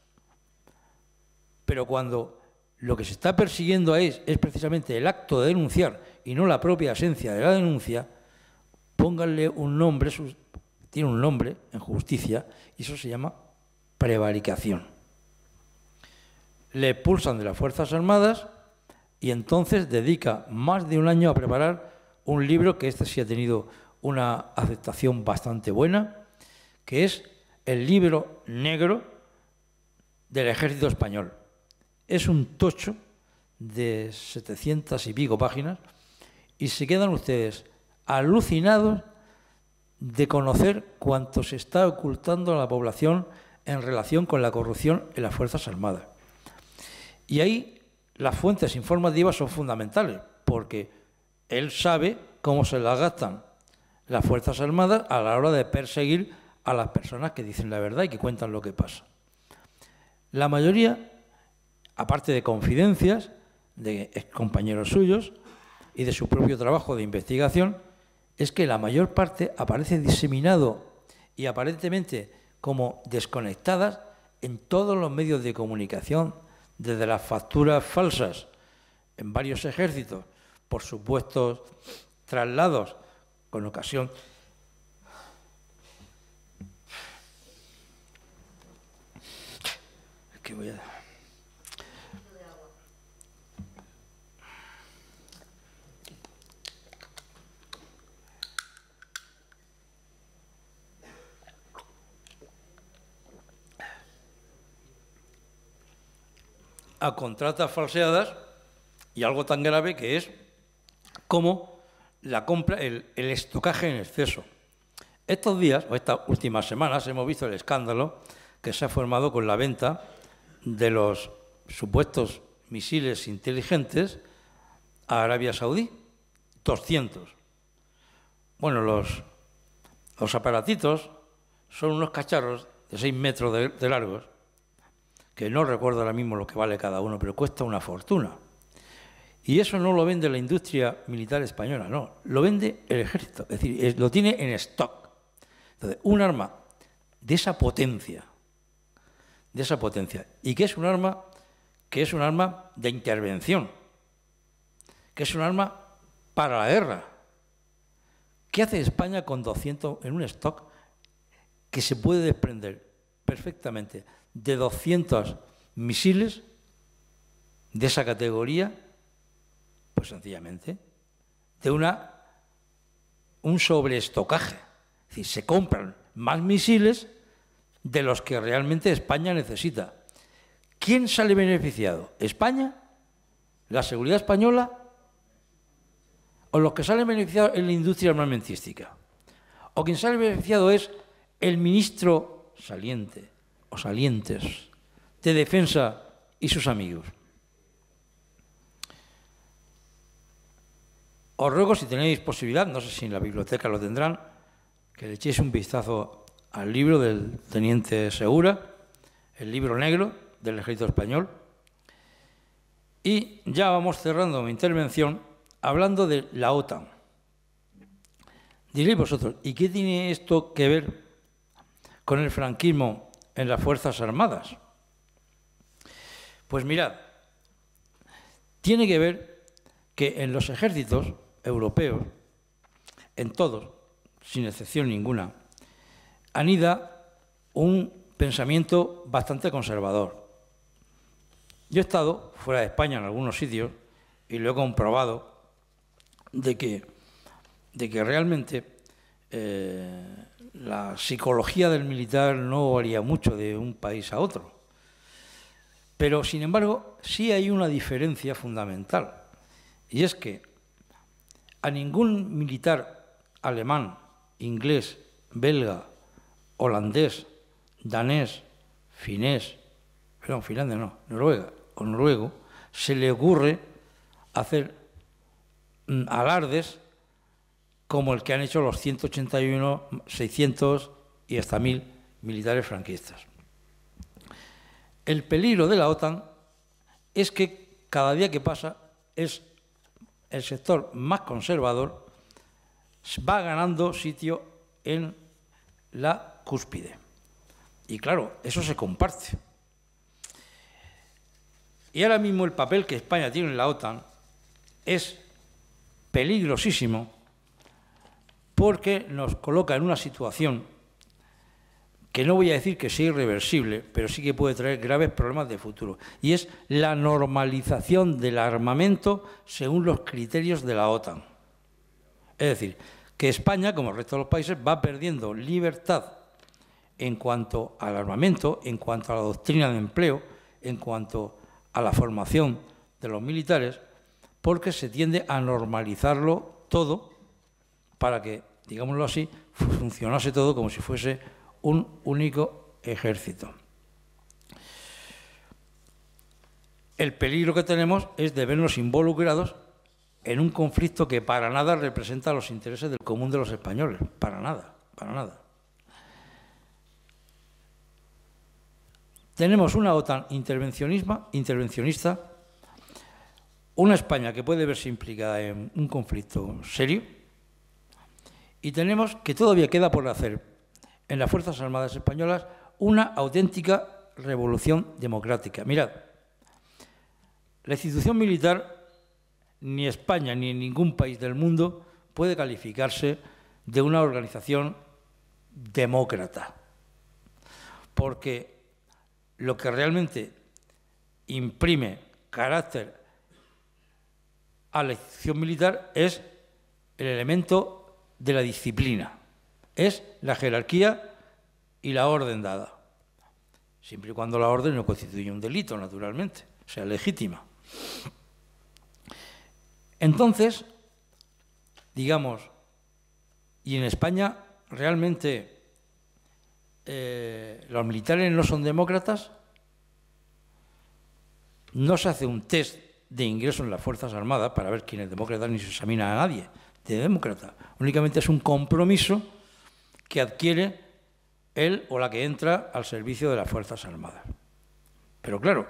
Pero cuando lo que se está persiguiendo es, es precisamente el acto de denunciar y no la propia esencia de la denuncia, pónganle un nombre, tiene un nombre en justicia, y eso se llama prevaricación. Le expulsan de las Fuerzas Armadas y entonces dedica más de un año a preparar un libro que este sí ha tenido una aceptación bastante buena, que es el libro negro del ejército español. Es un tocho de 700 y pico páginas y se quedan ustedes alucinados de conocer cuánto se está ocultando a la población en relación con la corrupción en las Fuerzas Armadas. Y ahí las fuentes informativas son fundamentales, porque él sabe cómo se las gastan las Fuerzas Armadas a la hora de perseguir a las personas que dicen la verdad y que cuentan lo que pasa. La mayoría, aparte de confidencias de compañeros suyos y de su propio trabajo de investigación, es que la mayor parte aparece diseminado y aparentemente como desconectadas en todos los medios de comunicación, desde las facturas falsas en varios ejércitos por supuestos traslados con ocasión. Que voy a contratas falseadas y algo tan grave que es como la compra, el, estocaje en exceso. Estos días, o estas últimas semanas, hemos visto el escándalo que se ha formado con la venta de los supuestos misiles inteligentes a Arabia Saudí. 200. Bueno, los, los aparatitos son unos cacharros de 6 metros de largos que no recuerdo ahora mismo lo que vale cada uno, pero cuesta una fortuna. Y eso no lo vende la industria militar española, no, lo vende el ejército, es decir, lo tiene en stock. Entonces, un arma de esa potencia, de esa potencia, y que es un arma que es un arma de intervención, que es un arma para la guerra. ¿Qué hace España con 200 en un stock que se puede desprender perfectamente de 200 misiles de esa categoría? Pues sencillamente de una, un sobreestocaje. Es decir, se compran más misiles de los que realmente España necesita. ¿Quién sale beneficiado? ¿España? ¿La seguridad española? ¿O los que salen beneficiados es la industria armamentística? ¿O quien sale beneficiado es el ministro saliente, o salientes de defensa y sus amigos. Os ruego, si tenéis posibilidad, no sé si en la biblioteca lo tendrán, que le echéis un vistazo al libro del teniente Segura, el libro negro del ejército español. Y ya vamos cerrando mi intervención hablando de la OTAN. Diréis vosotros, ¿y qué tiene esto que ver con el franquismo en las Fuerzas Armadas? Pues mirad, tiene que ver que en los ejércitos europeos, en todos, sin excepción ninguna, anida un pensamiento bastante conservador. Yo he estado fuera de España en algunos sitios y lo he comprobado de que, de que realmente eh, la psicología del militar no varía mucho de un país a otro. Pero, sin embargo, sí hay una diferencia fundamental. Y es que a ningún militar alemán, inglés, belga, holandés, danés, finés, perdón, finlandés no, noruega o noruego, se le ocurre hacer mm, alardes como el que han hecho los 181, 600 y hasta 1000 militares franquistas. El peligro de la OTAN es que cada día que pasa es el sector más conservador va ganando sitio en la cúspide. Y claro, eso se comparte. Y ahora mismo el papel que España tiene en la OTAN es peligrosísimo porque nos coloca en una situación que no voy a decir que sea irreversible, pero sí que puede traer graves problemas de futuro, y es la normalización del armamento según los criterios de la OTAN. Es decir, que España, como el resto de los países, va perdiendo libertad en cuanto al armamento, en cuanto a la doctrina de empleo, en cuanto a la formación de los militares, porque se tiende a normalizarlo todo para que, digámoslo así, funcionase todo como si fuese un único ejército. El peligro que tenemos es de vernos involucrados en un conflicto que para nada representa los intereses del común de los españoles, para nada, para nada. Tenemos una OTAN intervencionista, una España que puede verse implicada en un conflicto serio, y tenemos que todavía queda por hacer en las Fuerzas Armadas Españolas una auténtica revolución democrática. Mirad, la institución militar, ni España ni ningún país del mundo puede calificarse de una organización demócrata, porque lo que realmente imprime carácter a la institución militar es el elemento de la disciplina es la jerarquía y la orden dada. Siempre y cuando la orden no constituye un delito, naturalmente, sea legítima. Entonces, digamos, y en España realmente eh, los militares no son demócratas, no se hace un test de ingreso en las Fuerzas Armadas para ver quién es demócrata ni se examina a nadie de demócrata. Únicamente es un compromiso que adquiere él o la que entra al servicio de las Fuerzas Armadas. Pero claro,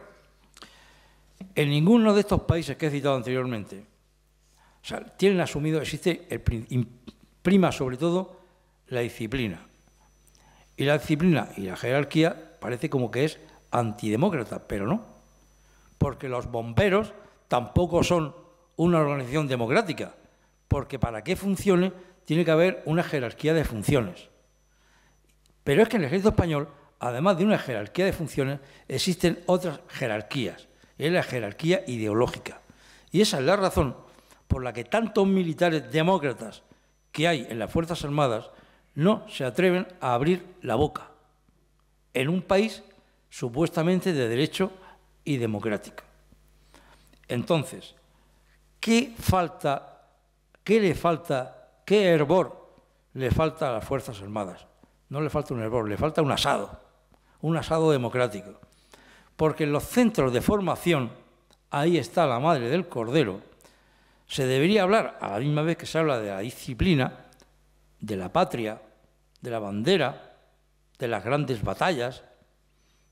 en ninguno de estos países que he citado anteriormente, tienen asumido, existe, el, prima sobre todo la disciplina. Y la disciplina y la jerarquía parece como que es antidemócrata, pero no, porque los bomberos tampoco son una organización democrática, porque para que funcione tiene que haber una jerarquía de funciones. Pero es que en el ejército español, además de una jerarquía de funciones, existen otras jerarquías. Es la jerarquía ideológica. Y esa es la razón por la que tantos militares demócratas que hay en las Fuerzas Armadas no se atreven a abrir la boca en un país supuestamente de derecho y democrático. Entonces, ¿qué falta, qué le falta ¿Qué hervor le falta a las Fuerzas Armadas? No le falta un hervor, le falta un asado, un asado democrático. Porque en los centros de formación, ahí está la madre del cordero, se debería hablar, a la misma vez que se habla de la disciplina, de la patria, de la bandera, de las grandes batallas,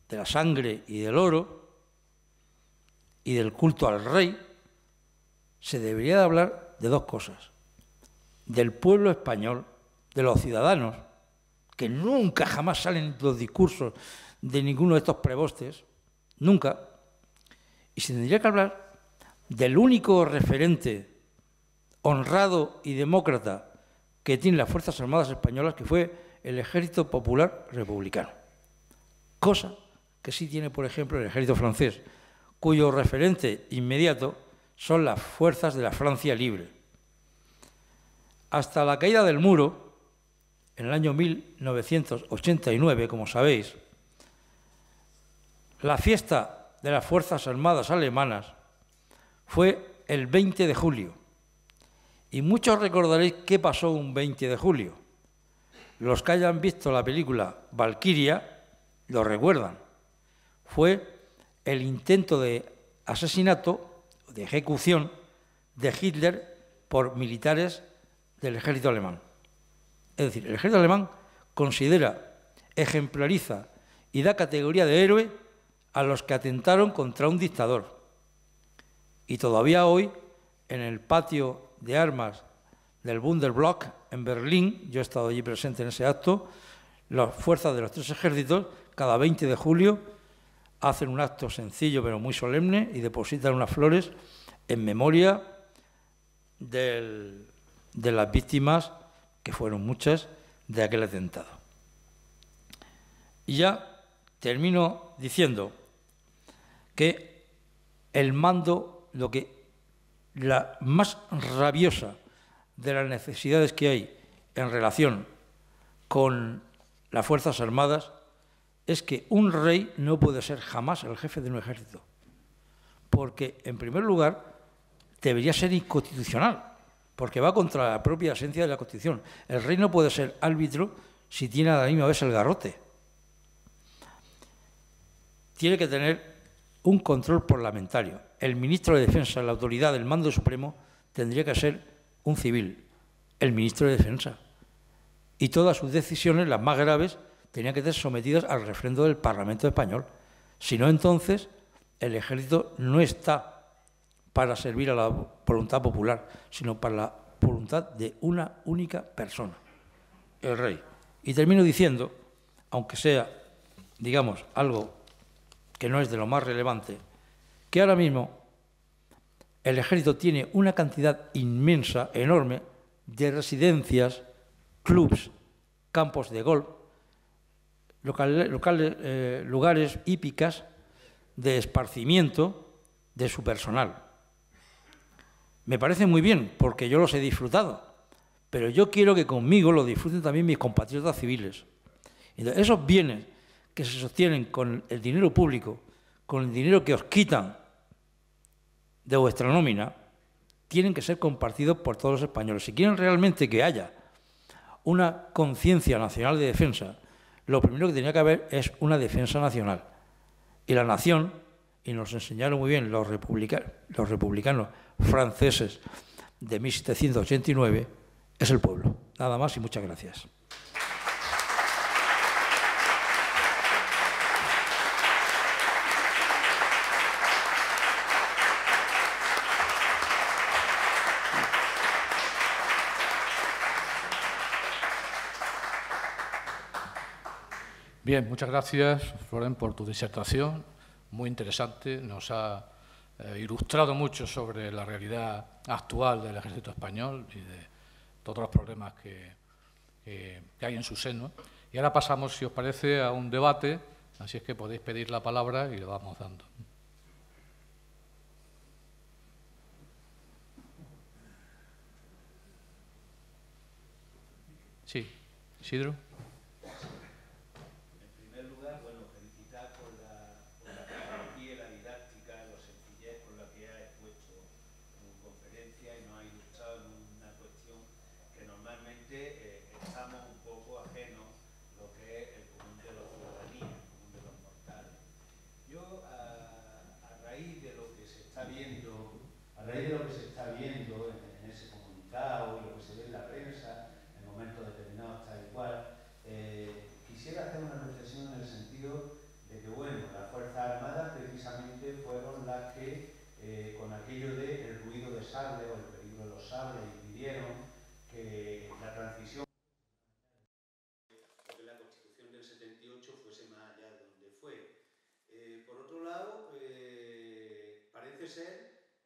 de la sangre y del oro, y del culto al rey, se debería de hablar de dos cosas del pueblo español, de los ciudadanos, que nunca jamás salen los discursos de ninguno de estos prebostes, nunca, y se tendría que hablar del único referente honrado y demócrata que tienen las Fuerzas Armadas Españolas, que fue el Ejército Popular Republicano. Cosa que sí tiene, por ejemplo, el ejército francés, cuyo referente inmediato son las fuerzas de la Francia libre hasta la caída del muro, en el año 1989, como sabéis, la fiesta de las Fuerzas Armadas alemanas fue el 20 de julio. Y muchos recordaréis qué pasó un 20 de julio. Los que hayan visto la película Valkyria lo recuerdan. Fue el intento de asesinato, de ejecución de Hitler por militares del ejército alemán. Es decir, el ejército alemán considera, ejemplariza y da categoría de héroe a los que atentaron contra un dictador. Y todavía hoy, en el patio de armas del Bundesblock en Berlín, yo he estado allí presente en ese acto, las fuerzas de los tres ejércitos cada 20 de julio, hacen un acto sencillo pero muy solemne y depositan unas flores en memoria de las víctimas, que fueron muchas, de aquel atentado. Y ya termino diciendo que el mando, lo que la más rabiosa de las necesidades que hay en relación con las Fuerzas Armadas es que un rey no puede ser jamás el jefe de un ejército, porque en primer lugar debería ser inconstitucional, porque va contra la propia esencia de la Constitución. El rey no puede ser árbitro si tiene a la misma vez el garrote. Tiene que tener un control parlamentario. El ministro de Defensa, la autoridad del mando supremo, tendría que ser un civil, el ministro de Defensa. Y todas sus decisiones, las más graves, tenían que ser sometidas al refrendo del Parlamento español. Si no, entonces, el ejército no está para servir a la voluntad popular, sino para la voluntad de una única persona, el rey. Y termino diciendo, aunque sea, digamos, algo que no es de lo más relevante, que ahora mismo el ejército tiene una cantidad inmensa, enorme, de residencias, clubs, campos de golf, locales, eh, lugares hípicas de esparcimiento de su personal. Me parece muy bien, porque yo los he disfrutado, pero yo quiero que conmigo lo disfruten también mis compatriotas civiles. Entonces, esos bienes que se sostienen con el dinero público, con el dinero que os quitan de vuestra nómina, tienen que ser compartidos por todos los españoles. Si quieren realmente que haya una conciencia nacional de defensa, lo primero que tenía que haber es una defensa nacional. Y la nación, y nos enseñaron muy bien los, los republicanos franceses de 1789 es el pueblo. Nada más y muchas gracias. Bien, muchas gracias, Floren, por tu disertación, muy interesante. Nos ha eh, ilustrado mucho sobre la realidad actual del ejército español y de todos los problemas que, que, hay en su seno. Y ahora pasamos, si os parece, a un debate, así es que podéis pedir la palabra y le vamos dando. Sí, Isidro.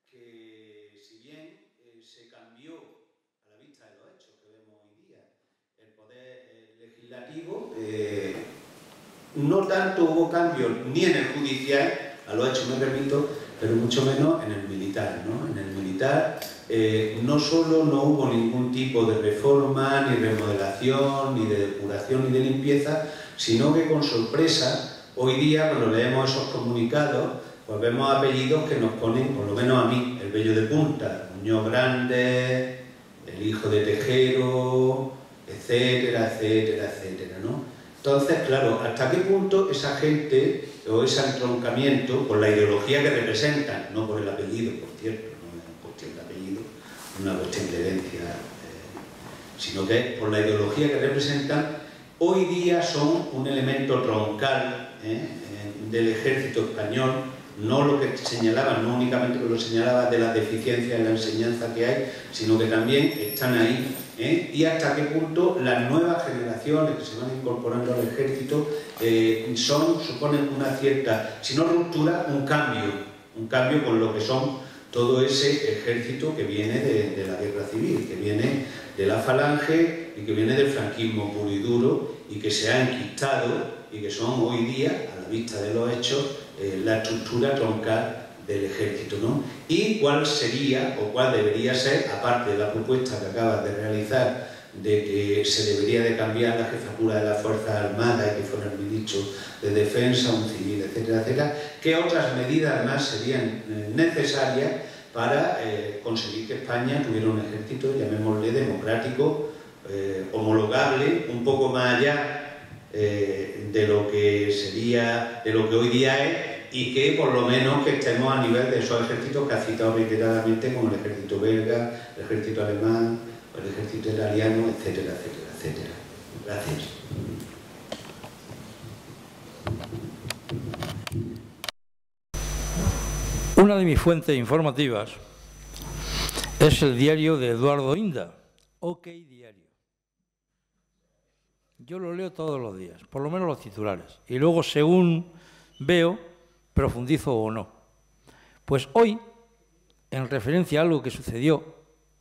Que si bien eh, se cambió a la vista de los hechos que vemos hoy día el poder eh, legislativo, eh, no tanto hubo cambios ni en el judicial, a los hechos me permito, pero mucho menos en el militar. ¿no? En el militar no solo no hubo ningún tipo de reforma, ni remodelación, ni de depuración, ni de limpieza, sino que con sorpresa, hoy día cuando leemos esos comunicados, pues vemos apellidos que nos ponen, por lo menos a mí, el Bello de Punta, Muñoz Grande, el hijo de Tejero, etcétera, etcétera, etcétera, ¿no? Entonces, claro, ¿hasta qué punto esa gente o ese entroncamiento, por la ideología que representan, no por el apellido, por cierto, no es cuestión de apellido, una cuestión de herencia, eh, sino que por la ideología que representan, hoy día son un elemento troncal ¿eh? del ejército español no lo que señalaba, no únicamente lo señalaba de la deficiencia en la enseñanza que hay, sino que también están ahí ¿eh? y hasta qué punto las nuevas generaciones que se van incorporando al ejército eh, son, suponen una cierta, si no ruptura, un cambio, un cambio con lo que son todo ese ejército que viene de, la guerra civil, que viene de la falange y que viene del franquismo puro y duro y que se ha enquistado y que son hoy día, a la vista de los hechos, eh, la estructura troncal del ejército, ¿no? Y cuál sería o cuál debería ser, aparte de la propuesta que acabas de realizar de que se debería de cambiar la jefatura de las Fuerzas Armadas y que fuera el ministro de Defensa, un civil, etcétera, etcétera, qué otras medidas más serían eh, necesarias para eh, conseguir que España tuviera un ejército, llamémosle democrático, homologable, un poco más allá de lo que sería, de lo que hoy día es, y que por lo menos que estemos a nivel de esos ejércitos que ha citado reiteradamente, como el ejército belga, el ejército alemán, el ejército italiano, etcétera, etcétera, etcétera. Gracias. Una de mis fuentes informativas es el diario de Eduardo Inda, OK Diario. Yo lo leo todos los días, por lo menos los titulares. Y luego, según veo, profundizo o no. Pues hoy, en referencia a algo que sucedió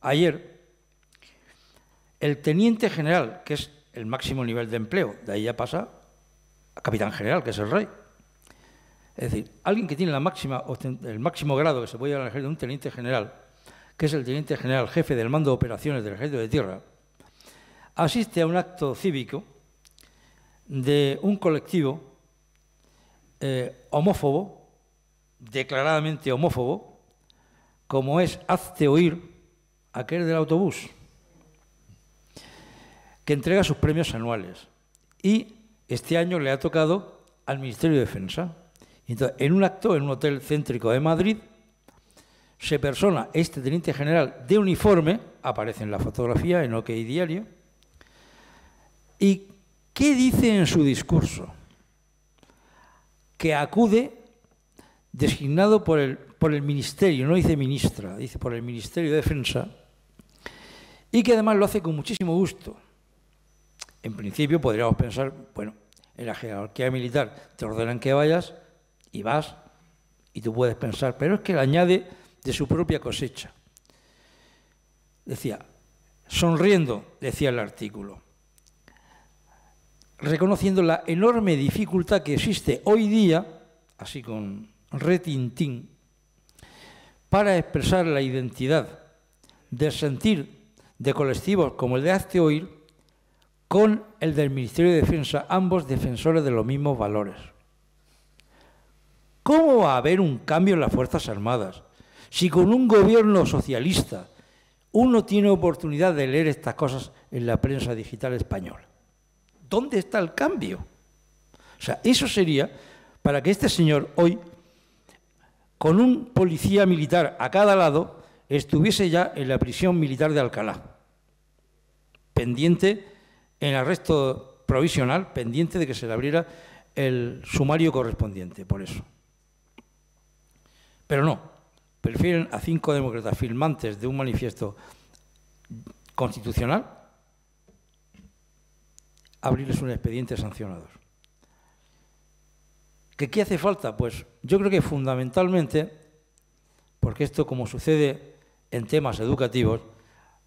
ayer, el teniente general, que es el máximo nivel de empleo, de ahí ya pasa a capitán general, que es el rey. Es decir, alguien que tiene el máximo grado que se puede llegar a de un teniente general, que es el teniente general jefe del mando de operaciones del ejército de tierra, asiste a un acto cívico de un colectivo eh, homófobo, declaradamente homófobo, como es Hazte oír aquel del autobús que entrega sus premios anuales. Y este año le ha tocado al Ministerio de Defensa. Entonces, en un acto en un hotel céntrico de Madrid, se persona este teniente general de uniforme, aparece en la fotografía en OK Diario, y ¿qué dice en su discurso? Que acude designado por el, por el Ministerio, no dice ministra, dice por el Ministerio de Defensa, y que además lo hace con muchísimo gusto. En principio podríamos pensar, bueno, en la jerarquía militar te ordenan que vayas y vas y tú puedes pensar, pero es que le añade de su propia cosecha. Decía, sonriendo, decía el artículo, reconociendo la enorme dificultad que existe hoy día, así con retintín, para expresar la identidad del sentir de colectivos como el de Hazte Oír con el del Ministerio de Defensa, ambos defensores de los mismos valores. ¿Cómo va a haber un cambio en las Fuerzas Armadas si con un gobierno socialista uno tiene oportunidad de leer estas cosas en la prensa digital española? ¿Dónde está el cambio? O sea, eso sería para que este señor hoy, con un policía militar a cada lado, estuviese ya en la prisión militar de Alcalá, pendiente en arresto provisional, pendiente de que se le abriera el sumario correspondiente, por eso. Pero no, prefieren a cinco demócratas firmantes de un manifiesto constitucional abrirles un expediente sancionador. ¿Que ¿Qué hace falta? Pues yo creo que fundamentalmente, porque esto como sucede en temas educativos,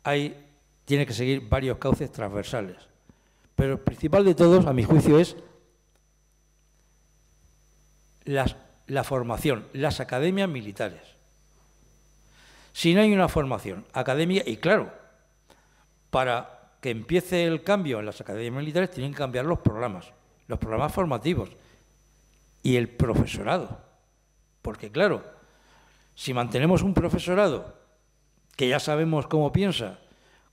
hay, tiene que seguir varios cauces transversales. Pero el principal de todos, a mi juicio, es la formación, las academias militares. Si no hay una formación académica, y claro, para que empiece el cambio en las academias militares tienen que cambiar los programas, los programas formativos y el profesorado. Porque claro, si mantenemos un profesorado que ya sabemos cómo piensa,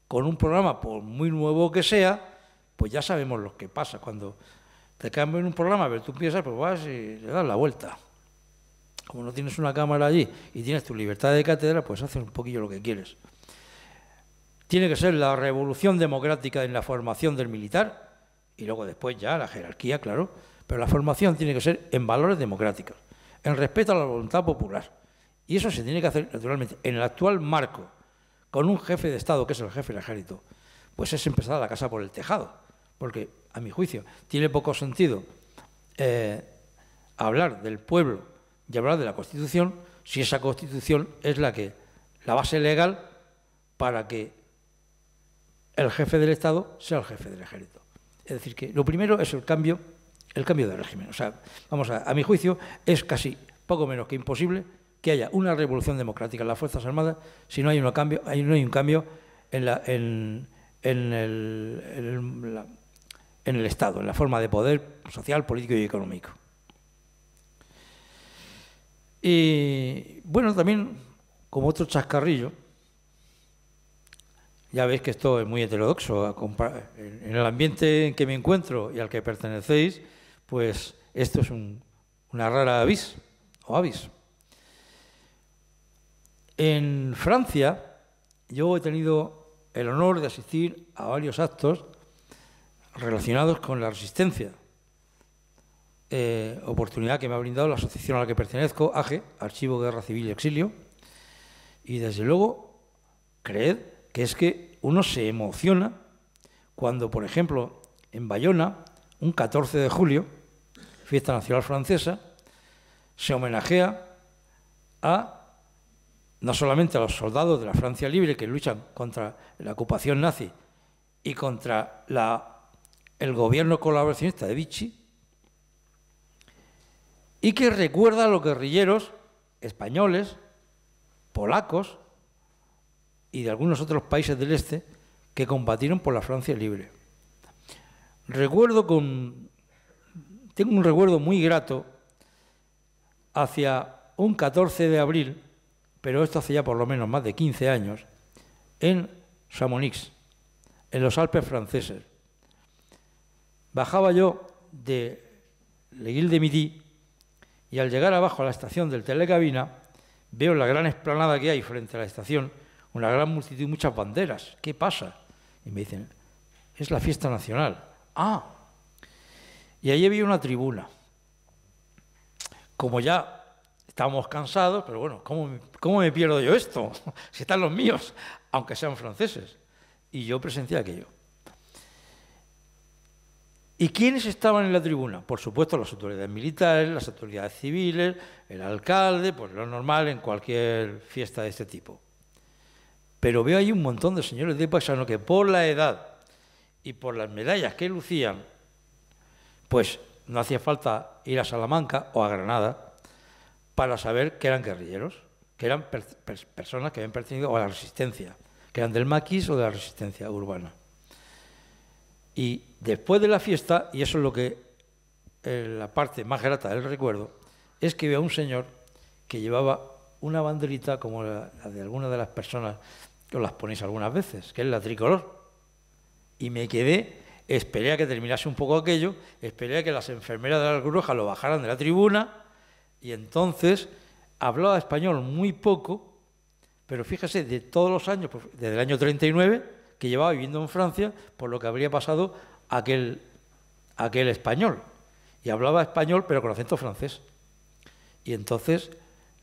con un programa, por muy nuevo que sea, pues ya sabemos lo que pasa cuando te cambian un programa, pero tú piensas, pues vas y le das la vuelta. Como no tienes una cámara allí y tienes tu libertad de cátedra, pues haces un poquillo lo que quieres. Tiene que ser la revolución democrática en la formación del militar y luego después ya la jerarquía, claro, pero la formación tiene que ser en valores democráticos, en respeto a la voluntad popular. Y eso se tiene que hacer naturalmente. En el actual marco, con un jefe de Estado, que es el jefe del ejército, pues es empezar la casa por el tejado, porque a mi juicio tiene poco sentido eh, hablar del pueblo y hablar de la Constitución si esa Constitución es la que la base legal para que el jefe del Estado sea el jefe del ejército. Es decir, que lo primero es el cambio, el cambio de régimen. O sea, vamos a, a mi juicio, es casi poco menos que imposible que haya una revolución democrática en las Fuerzas Armadas si no hay, un cambio, no hay un cambio en, la, en, en, el, en, la, en el Estado, en la forma de poder social, político y económico. Y bueno, también como otro chascarrillo, ya veis que esto es muy heterodoxo. En el ambiente en que me encuentro y al que pertenecéis, pues esto es un, una rara avis o avis. En Francia, yo he tenido el honor de asistir a varios actos relacionados con la resistencia. Eh, oportunidad que me ha brindado la asociación a la que pertenezco, AGE, Archivo Guerra Civil y Exilio. Y desde luego, creed que es que uno se emociona cuando, por ejemplo, en Bayona, un 14 de julio, fiesta nacional francesa, se homenajea a no solamente a los soldados de la Francia libre que luchan contra la ocupación nazi y contra el gobierno colaboracionista de Vichy, y que recuerda a los guerrilleros españoles, polacos y de algunos otros países del este que combatieron por la Francia libre. Recuerdo con. Tengo un recuerdo muy grato hacia un 14 de abril pero esto hace ya por lo menos más de 15 años, en Chamonix, en los Alpes franceses. Bajaba yo de Leguil de Midi y al llegar abajo a la estación del Telecabina veo la gran explanada que hay frente a la estación, una gran multitud, muchas banderas. ¿Qué pasa? Y me dicen, es la fiesta nacional. Ah, y ahí había una tribuna. Como ya Estábamos cansados, pero bueno, ¿cómo, ¿cómo me pierdo yo esto? si están los míos, aunque sean franceses. Y yo presencié aquello. ¿Y quiénes estaban en la tribuna? Por supuesto, las autoridades militares, las autoridades civiles, el alcalde, pues lo normal en cualquier fiesta de este tipo. Pero veo ahí un montón de señores de paisano que por la edad y por las medallas que lucían, pues no hacía falta ir a Salamanca o a Granada para saber que eran guerrilleros, que eran personas que habían pertenecido a la resistencia, que eran del maquis o de la resistencia urbana. Y después de la fiesta, y eso es lo que eh, la parte más grata del recuerdo, es que veo a un señor que llevaba una banderita como la, de alguna de las personas que os las ponéis algunas veces, que es la tricolor. Y me quedé, esperé a que terminase un poco aquello, esperé a que las enfermeras de la Cruz lo bajaran de la tribuna y entonces hablaba español muy poco, pero fíjese, de todos los años, pues, desde el año 39, que llevaba viviendo en Francia, por lo que habría pasado aquel, aquel español. Y hablaba español, pero con acento francés. Y entonces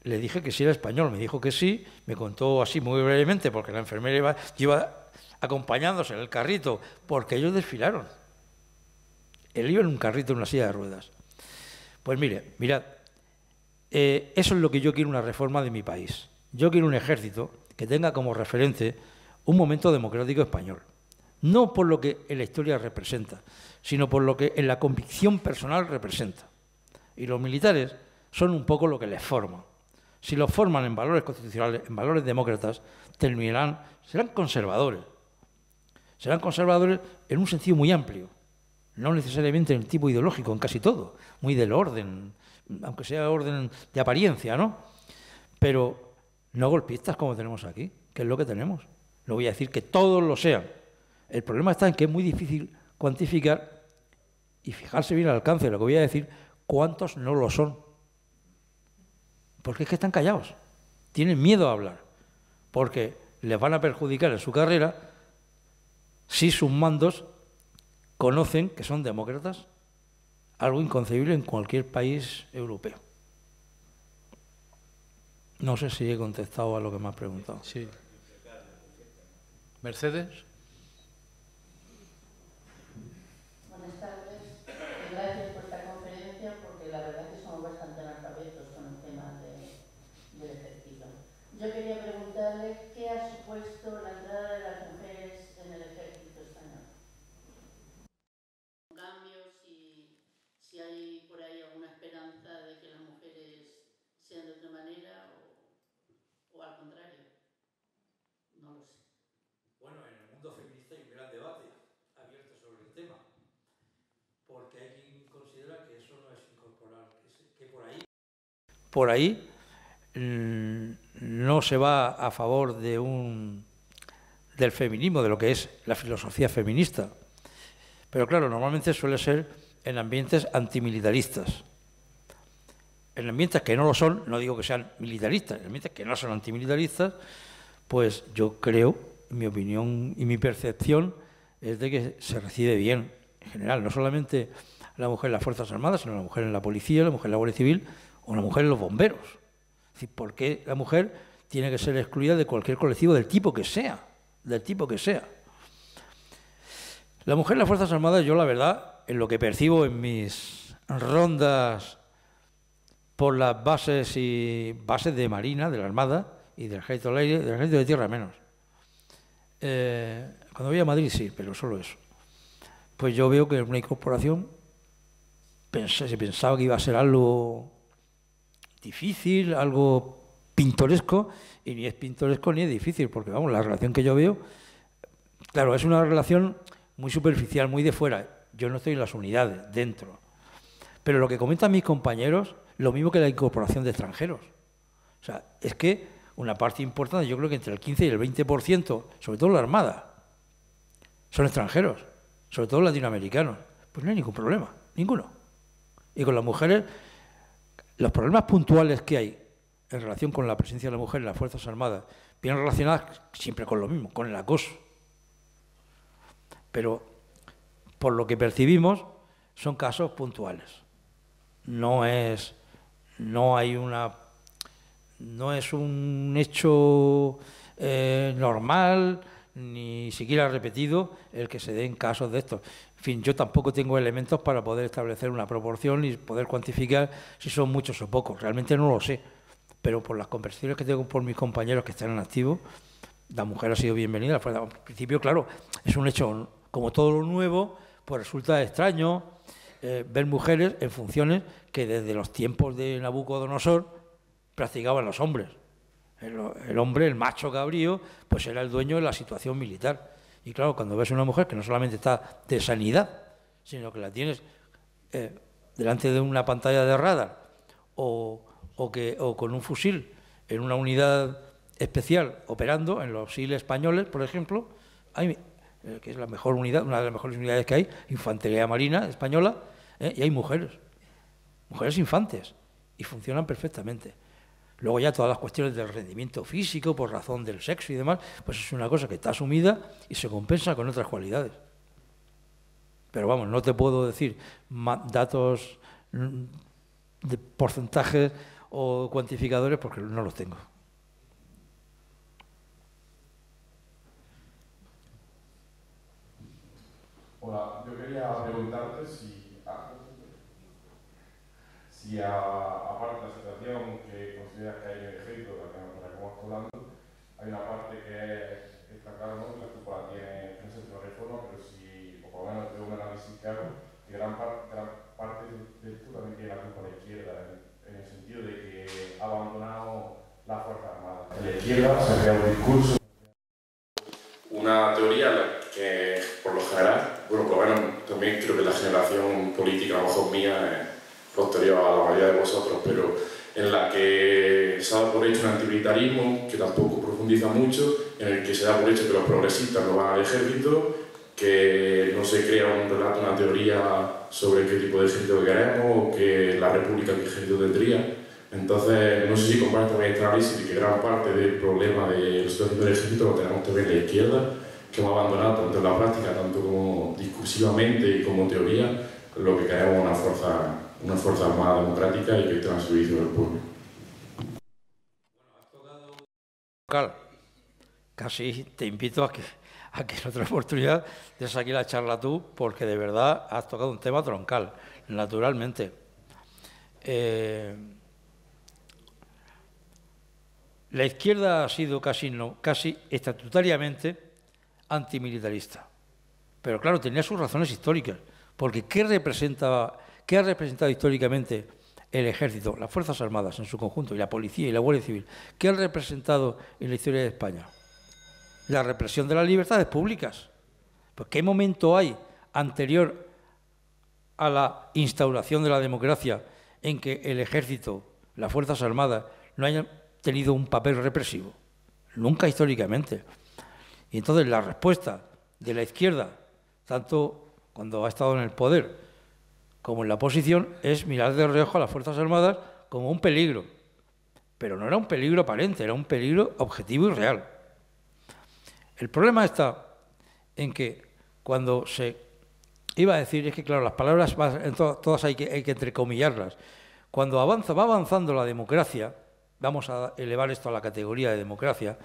le dije que sí era español, me dijo que sí, me contó así muy brevemente, porque la enfermera iba, iba acompañándose en el carrito, porque ellos desfilaron. Él iba en un carrito en una silla de ruedas. Pues mire, mirad, eh, eso es lo que yo quiero una reforma de mi país. Yo quiero un ejército que tenga como referente un momento democrático español. No por lo que en la historia representa, sino por lo que en la convicción personal representa. Y los militares son un poco lo que les forma. Si los forman en valores constitucionales, en valores demócratas, terminarán, serán conservadores. Serán conservadores en un sentido muy amplio, no necesariamente en el tipo ideológico, en casi todo, muy del orden, aunque sea orden de apariencia, ¿no? Pero no golpistas como tenemos aquí, que es lo que tenemos. No voy a decir que todos lo sean. El problema está en que es muy difícil cuantificar y fijarse bien el alcance de lo que voy a decir, cuántos no lo son. Porque es que están callados, tienen miedo a hablar, porque les van a perjudicar en su carrera si sus mandos conocen que son demócratas algo inconcebible en cualquier país europeo. No sé si he contestado a lo que me has preguntado. Sí. Mercedes. Por ahí mm, no se va a favor de un del feminismo, de lo que es la filosofía feminista. Pero claro, normalmente suele ser en ambientes antimilitaristas. En ambientes que no lo son, no digo que sean militaristas, en ambientes que no son antimilitaristas, pues yo creo, mi opinión y mi percepción es de que se recibe bien en general, no solamente la mujer en las Fuerzas Armadas, sino la mujer en la policía, la mujer en la Guardia Civil o la mujer en los bomberos. Es decir, ¿por qué la mujer tiene que ser excluida de cualquier colectivo del tipo que sea? Del tipo que sea. La mujer en las Fuerzas Armadas, yo la verdad, en lo que percibo en mis rondas por las bases y bases de Marina, de la Armada y del Ejército del Aire, del Ejército de Tierra menos. Eh, cuando voy a Madrid sí, pero solo eso. Pues yo veo que una incorporación se pensaba que iba a ser algo difícil, algo pintoresco, y ni es pintoresco ni es difícil, porque vamos, la relación que yo veo, claro, es una relación muy superficial, muy de fuera. Yo no estoy en las unidades, dentro. Pero lo que comentan mis compañeros, lo mismo que la incorporación de extranjeros. O sea, es que una parte importante, yo creo que entre el 15 y el 20%, sobre todo la Armada, son extranjeros, sobre todo latinoamericanos. Pues no hay ningún problema, ninguno. Y con las mujeres, los problemas puntuales que hay en relación con la presencia de la mujer en las Fuerzas Armadas, vienen relacionadas siempre con lo mismo, con el acoso. Pero por lo que percibimos, son casos puntuales. No es, no hay una no es un hecho eh, normal ni siquiera repetido el que se den casos de estos. En fin, yo tampoco tengo elementos para poder establecer una proporción y poder cuantificar si son muchos o pocos. Realmente no lo sé, pero por las conversaciones que tengo por mis compañeros que están en activo, la mujer ha sido bienvenida. Al principio, claro, es un hecho, como todo lo nuevo, pues resulta extraño eh, ver mujeres en funciones que desde los tiempos de Nabucodonosor practicaban los hombres. El, hombre, el macho cabrío, pues era el dueño de la situación militar. Y claro, cuando ves a una mujer que no solamente está de sanidad, sino que la tienes eh, delante de una pantalla de radar o, con un fusil en una unidad especial operando, en los SIL españoles, por ejemplo, hay, eh, que es la mejor unidad, una de las mejores unidades que hay, Infantería Marina Española, eh, y hay mujeres, mujeres infantes, y funcionan perfectamente. Luego ya todas las cuestiones del rendimiento físico por razón del sexo y demás, pues es una cosa que está asumida y se compensa con otras cualidades. Pero vamos, no te puedo decir datos mm, de porcentajes o cuantificadores porque no los tengo. Hola, yo quería preguntarte si, si aparte de la situación que hay en el ejército, de la que, estamos hablando, hay una parte que está claro ¿no? que la cúpula tiene presente una reforma, pero si, o por lo menos de un análisis que hago, que gran, parte de esto también tiene la culpa de la izquierda, en, el sentido de que ha abandonado la Fuerza Armada. En la izquierda se crea un discurso, una teoría que, por lo general, bueno, por lo menos también creo que la generación política, a lo mejor mía, posterior a la mayoría de vosotros, pero en la que se da por hecho un antimilitarismo que tampoco profundiza mucho, en el que se da por hecho que los progresistas no van al ejército, que no se crea un relato, una teoría sobre qué tipo de ejército queremos o que la república qué ejército tendría. Entonces, no sé si comparto este análisis de que gran parte del problema de la situación del ejército lo tenemos también en la izquierda, que hemos abandonado tanto en la práctica, tanto como discursivamente y como teoría, lo que queremos una fuerza una Fuerza Armada democrática y que esté al servicio del pueblo. Casi te invito a que, a que en otra oportunidad des aquí la charla tú, porque de verdad has tocado un tema troncal, naturalmente. Eh, la izquierda ha sido casi, no, casi estatutariamente antimilitarista. Pero claro, tenía sus razones históricas, porque ¿qué representa ¿Qué ha representado históricamente el ejército, las Fuerzas Armadas en su conjunto, y la policía y la Guardia Civil? ¿Qué han representado en la historia de España? La represión de las libertades públicas. Pues, ¿Qué momento hay anterior a la instauración de la democracia en que el ejército, las Fuerzas Armadas no hayan tenido un papel represivo. Nunca históricamente. Y entonces la respuesta de la izquierda, tanto cuando ha estado en el poder como en la oposición, es mirar de reojo a las Fuerzas Armadas como un peligro. Pero no era un peligro aparente, era un peligro objetivo y real. El problema está en que cuando se iba a decir, es que claro, las palabras todas hay que, hay que entrecomillarlas. Cuando avanza, va avanzando la democracia, vamos a elevar esto a la categoría de democracia,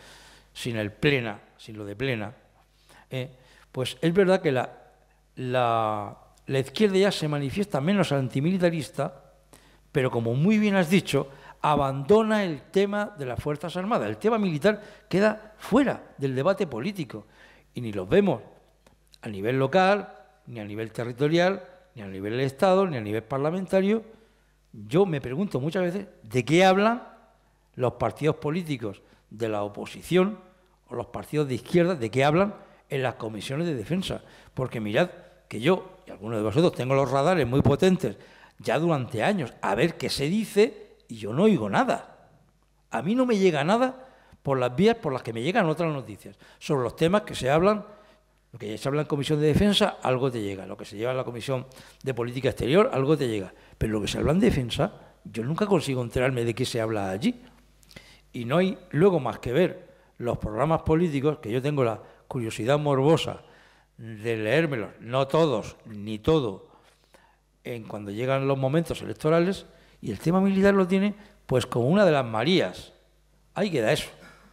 sin el plena, sin lo de plena, eh, pues es verdad que la, la, la izquierda ya se manifiesta menos antimilitarista, pero como muy bien has dicho, abandona el tema de las Fuerzas Armadas. El tema militar queda fuera del debate político y ni los vemos a nivel local, ni a nivel territorial, ni a nivel del Estado, ni a nivel parlamentario. Yo me pregunto muchas veces de qué hablan los partidos políticos de la oposición o los partidos de izquierda, de qué hablan en las comisiones de defensa. Porque mirad que yo y algunos de vosotros tengo los radares muy potentes ya durante años a ver qué se dice y yo no oigo nada. A mí no me llega nada por las vías por las que me llegan otras noticias sobre los temas que se hablan lo que se habla en Comisión de Defensa, algo te llega. Lo que se lleva en la Comisión de Política Exterior, algo te llega. Pero lo que se habla en defensa, yo nunca consigo enterarme de qué se habla allí. Y no hay luego más que ver los programas políticos, que yo tengo la curiosidad morbosa de leérmelos, no todos, ni todo, en cuando llegan los momentos electorales, y el tema militar lo tiene pues como una de las Marías. Ahí queda eso,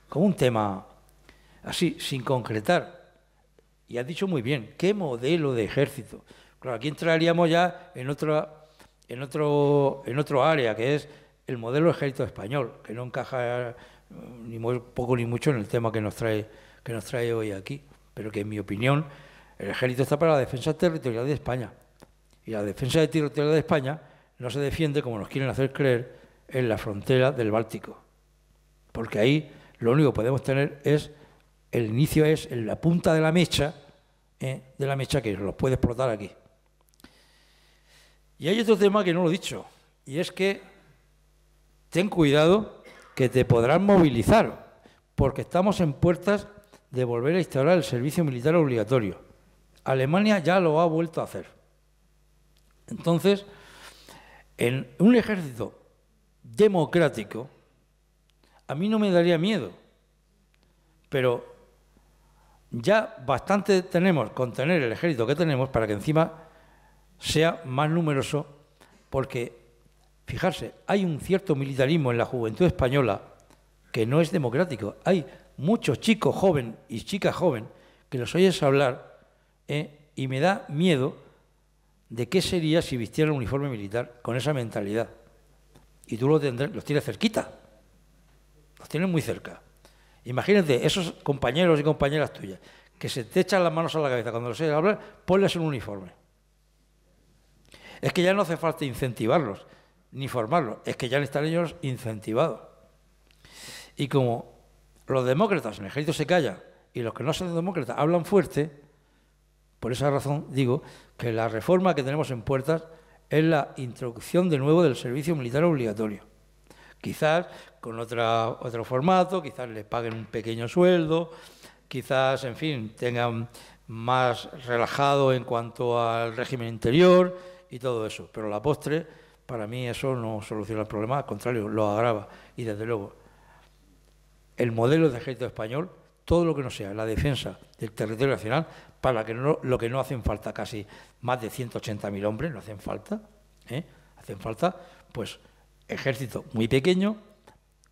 como un tema así, sin concretar. Y has dicho muy bien, ¿qué modelo de ejército? Claro, aquí entraríamos ya en otra, en otro, en otro área, que es el modelo de ejército español, que no encaja mm, ni muy poco ni mucho en el tema que nos trae, que nos trae hoy aquí, pero que en mi opinión el ejército está para la defensa territorial de España. Y la defensa territorial de España no se defiende, como nos quieren hacer creer, en la frontera del Báltico. Porque ahí lo único que podemos tener es el inicio es en la punta de la mecha, ¿eh? de la mecha que los puede explotar aquí. Y hay otro tema que no lo he dicho, y es que ten cuidado que te podrán movilizar, porque estamos en puertas de volver a instaurar el servicio militar obligatorio. Alemania ya lo ha vuelto a hacer. Entonces, en un ejército democrático, a mí no me daría miedo, pero ya bastante tenemos con tener el ejército que tenemos para que encima sea más numeroso, porque, fijarse, hay un cierto militarismo en la juventud española que no es democrático. Hay muchos chicos jóvenes y chicas jóvenes que los oyes hablar eh, y me da miedo de qué sería si vistieran un uniforme militar con esa mentalidad. Y tú lo tendrás, los tienes cerquita, los tienes muy cerca. Imagínate, esos compañeros y compañeras tuyas, que se te echan las manos a la cabeza cuando los oyes hablar, ponles un uniforme. Es que ya no hace falta incentivarlos, ni formarlos, es que ya están ellos incentivados. Y como los demócratas en el ejército se callan y los que no son demócratas hablan fuerte, por esa razón digo que la reforma que tenemos en puertas es la introducción de nuevo del servicio militar obligatorio. Quizás con otro formato, quizás les paguen un pequeño sueldo, quizás, en fin, tengan más relajado en cuanto al régimen interior y todo eso. Pero la postre, para mí eso no soluciona el problema, al contrario, lo agrava. Y desde luego, el modelo de ejército español, todo lo que no sea la defensa del territorio nacional, para que no, lo que no hacen falta casi más de 180.000 hombres, no hacen falta, ¿eh? hacen falta, pues, ejército muy pequeño,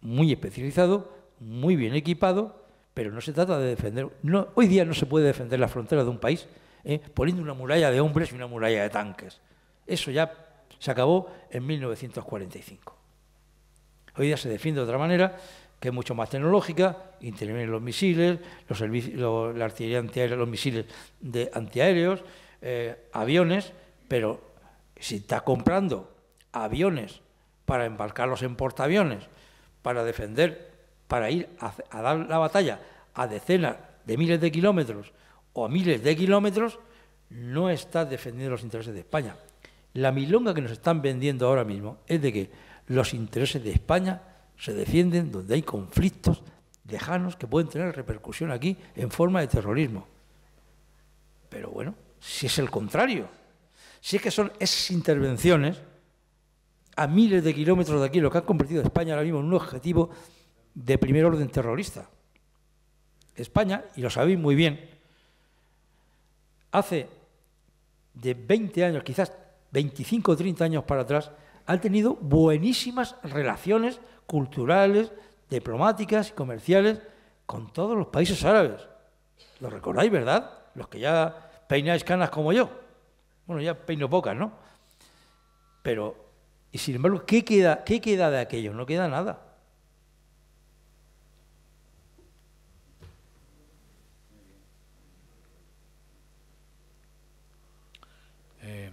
muy especializado, muy bien equipado, pero no se trata de defender. Hoy día no se puede defender la frontera de un país ¿eh? poniendo una muralla de hombres y una muralla de tanques. Eso ya se acabó en 1945. Hoy día se defiende de otra manera, que es mucho más tecnológica, intervienen los misiles, la artillería antiaérea, los misiles de antiaéreos, eh, aviones, pero si está comprando aviones para embarcarlos en portaaviones, para defender, para ir a, dar la batalla a decenas de miles de kilómetros o a miles de kilómetros, no está defendiendo los intereses de España. La milonga que nos están vendiendo ahora mismo es de que Los intereses de España se defienden donde hay conflictos lejanos que pueden tener repercusión aquí en forma de terrorismo. Pero bueno, si es el contrario, si es que son esas intervenciones a miles de kilómetros de aquí, lo que han convertido a España ahora mismo en un objetivo de primer orden terrorista. España, y lo sabéis muy bien, hace de 20 años, quizás 25 o 30 años para atrás, ha tenido buenísimas relaciones culturales, diplomáticas y comerciales con todos los países árabes. Lo recordáis, ¿verdad? Los que ya peináis canas como yo. Bueno, ya peino pocas, ¿no? Pero, y sin embargo, ¿qué queda, qué queda de aquello? No queda nada. Eh,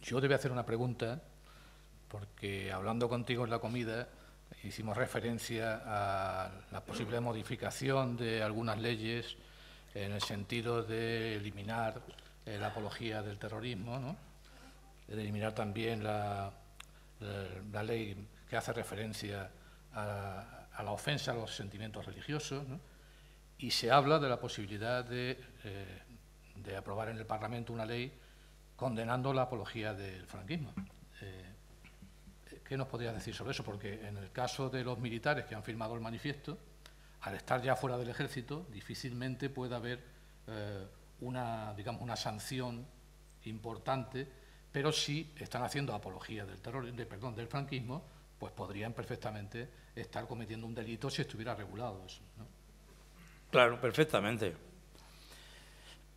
yo te voy a hacer una pregunta, porque hablando contigo en la comida, hicimos referencia a la posible modificación de algunas leyes en el sentido de eliminar eh, la apología del terrorismo, de eliminar también la, ley que hace referencia a, la ofensa a los sentimientos religiosos, y se habla de la posibilidad eh, de, aprobar en el Parlamento una ley condenando la apología del franquismo. ¿Qué nos podría decir sobre eso? Porque en el caso de los militares que han firmado el manifiesto, al estar ya fuera del ejército, difícilmente puede haber eh, una, digamos, una sanción importante, pero si están haciendo apología del terror, de, perdón, del franquismo, pues podrían perfectamente estar cometiendo un delito si estuviera regulado eso. Claro, perfectamente.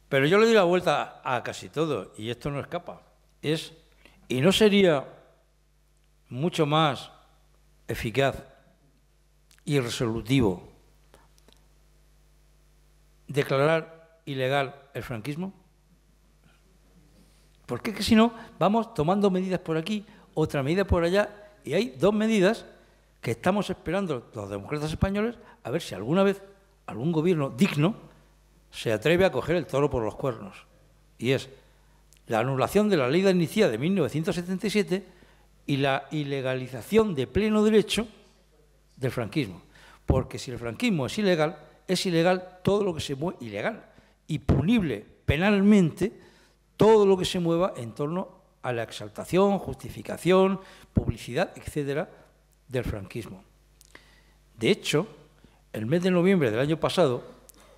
Pero yo le doy la vuelta a casi todo, y esto no escapa. Es, y no sería mucho más eficaz y resolutivo declarar ilegal el franquismo? Porque es que si no, vamos tomando medidas por aquí, otra medida por allá, y hay dos medidas que estamos esperando los demócratas españoles a ver si alguna vez algún gobierno digno se atreve a coger el toro por los cuernos. Y es la anulación de la ley de amnistía de 1977 y la ilegalización de pleno derecho del franquismo. Porque si el franquismo es ilegal, es ilegal todo lo que se mueve, ilegal y punible penalmente todo lo que se mueva en torno a la exaltación, justificación, publicidad, etcétera, del franquismo. De hecho, el mes de noviembre del año pasado,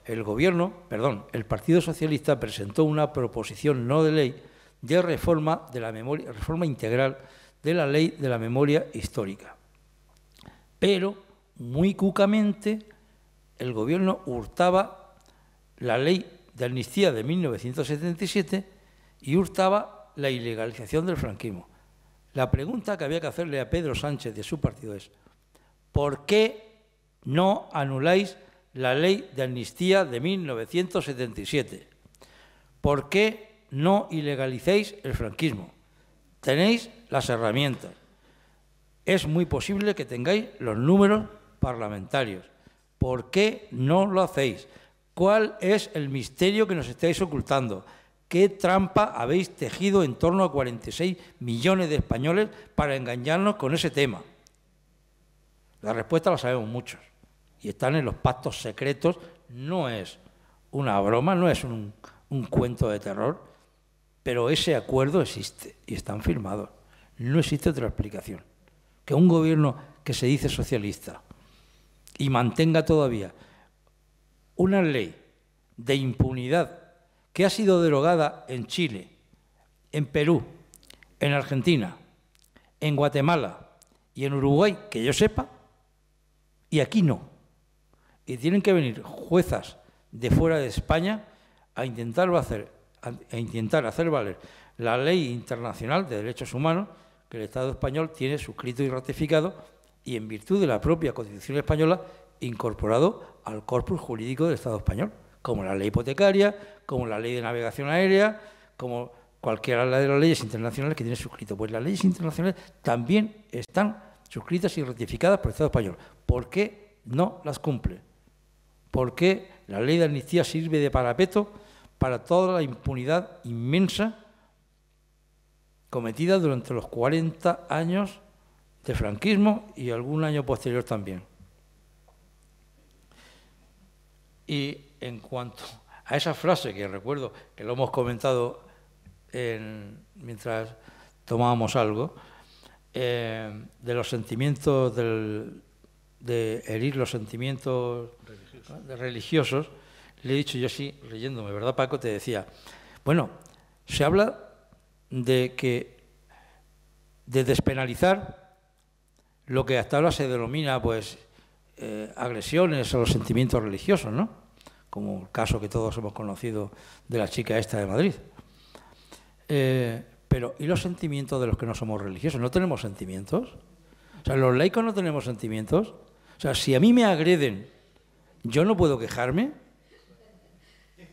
el gobierno, perdón, el Partido Socialista presentó una proposición no de ley de reforma de la memoria, reforma integral de la ley de la memoria histórica. Pero muy cucamente el gobierno hurtaba la ley de amnistía de 1977 y hurtaba la ilegalización del franquismo. La pregunta que había que hacerle a Pedro Sánchez de su partido es, ¿por qué no anuláis la ley de amnistía de 1977? ¿Por qué no ilegalicéis el franquismo? Tenéis las herramientas. Es muy posible que tengáis los números parlamentarios. ¿Por qué no lo hacéis? ¿Cuál es el misterio que nos estáis ocultando? ¿Qué trampa habéis tejido en torno a 46 millones de españoles para engañarnos con ese tema? La respuesta la sabemos muchos y están en los pactos secretos. No es una broma, no es un, cuento de terror, pero ese acuerdo existe y están firmados. No existe otra explicación. Que un gobierno que se dice socialista y mantenga todavía una ley de impunidad que ha sido derogada en Chile, en Perú, en Argentina, en Guatemala y en Uruguay, que yo sepa, y aquí no. Y tienen que venir juezas de fuera de España a intentarlo hacer, a intentar hacer valer la ley internacional de derechos humanos que el Estado español tiene suscrito y ratificado y en virtud de la propia Constitución española incorporado al corpus jurídico del Estado español, como la ley hipotecaria, como la ley de navegación aérea, como cualquiera de las leyes internacionales que tiene suscrito. Pues las leyes internacionales también están suscritas y ratificadas por el Estado español. ¿Por qué no las cumple? ¿Por qué la ley de amnistía sirve de parapeto para toda la impunidad inmensa cometida durante los 40 años del franquismo y algún año posterior también. Y en cuanto a esa frase que recuerdo que lo hemos comentado mientras tomábamos algo, eh, de los sentimientos, de herir los sentimientos religiosos, le he dicho yo sí, leyéndome, ¿verdad Paco? Te decía, bueno, se habla de que de despenalizar lo que hasta ahora se denomina pues eh, agresiones a los sentimientos religiosos, ¿no? Como el caso que todos hemos conocido de la chica esta de Madrid. Eh, pero, ¿y los sentimientos de los que no somos religiosos? ¿No tenemos sentimientos? O sea, los laicos no tenemos sentimientos. O sea, si a mí me agreden, ¿yo no puedo quejarme?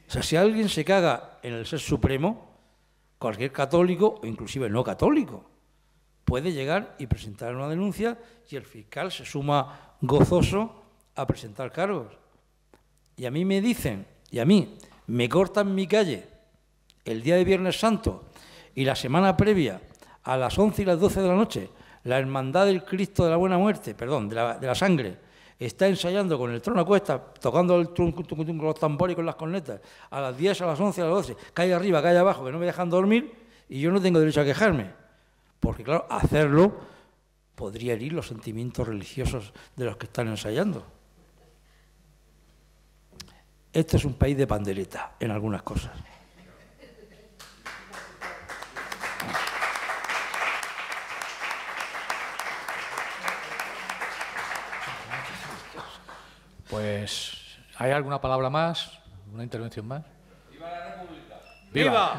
O sea, si alguien se caga en el ser supremo, cualquier católico o inclusive no católico puede llegar y presentar una denuncia y el fiscal se suma gozoso a presentar cargos. Y a mí me dicen, y a mí me cortan mi calle el día de Viernes Santo y la semana previa a las 11 y las 12 de la noche, la Hermandad del Cristo de la Buena Muerte, perdón, de la, de la Sangre, está ensayando con el trono a cuesta, tocando el con los tambores y con las cornetas, a las 10, a las 11, a las 12, cae arriba, cae abajo, que no me dejan dormir, y yo no tengo derecho a quejarme. Porque, claro, hacerlo podría herir los sentimientos religiosos de los que están ensayando. Este es un país de pandereta en algunas cosas. Pues, ¿hay alguna palabra más? ¿Una intervención más? ¡Viva la República! ¡Viva!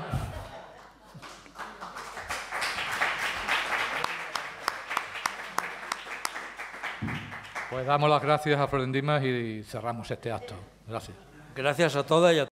Pues damos las gracias a Florendimas y cerramos este acto. Gracias. Gracias a todas y a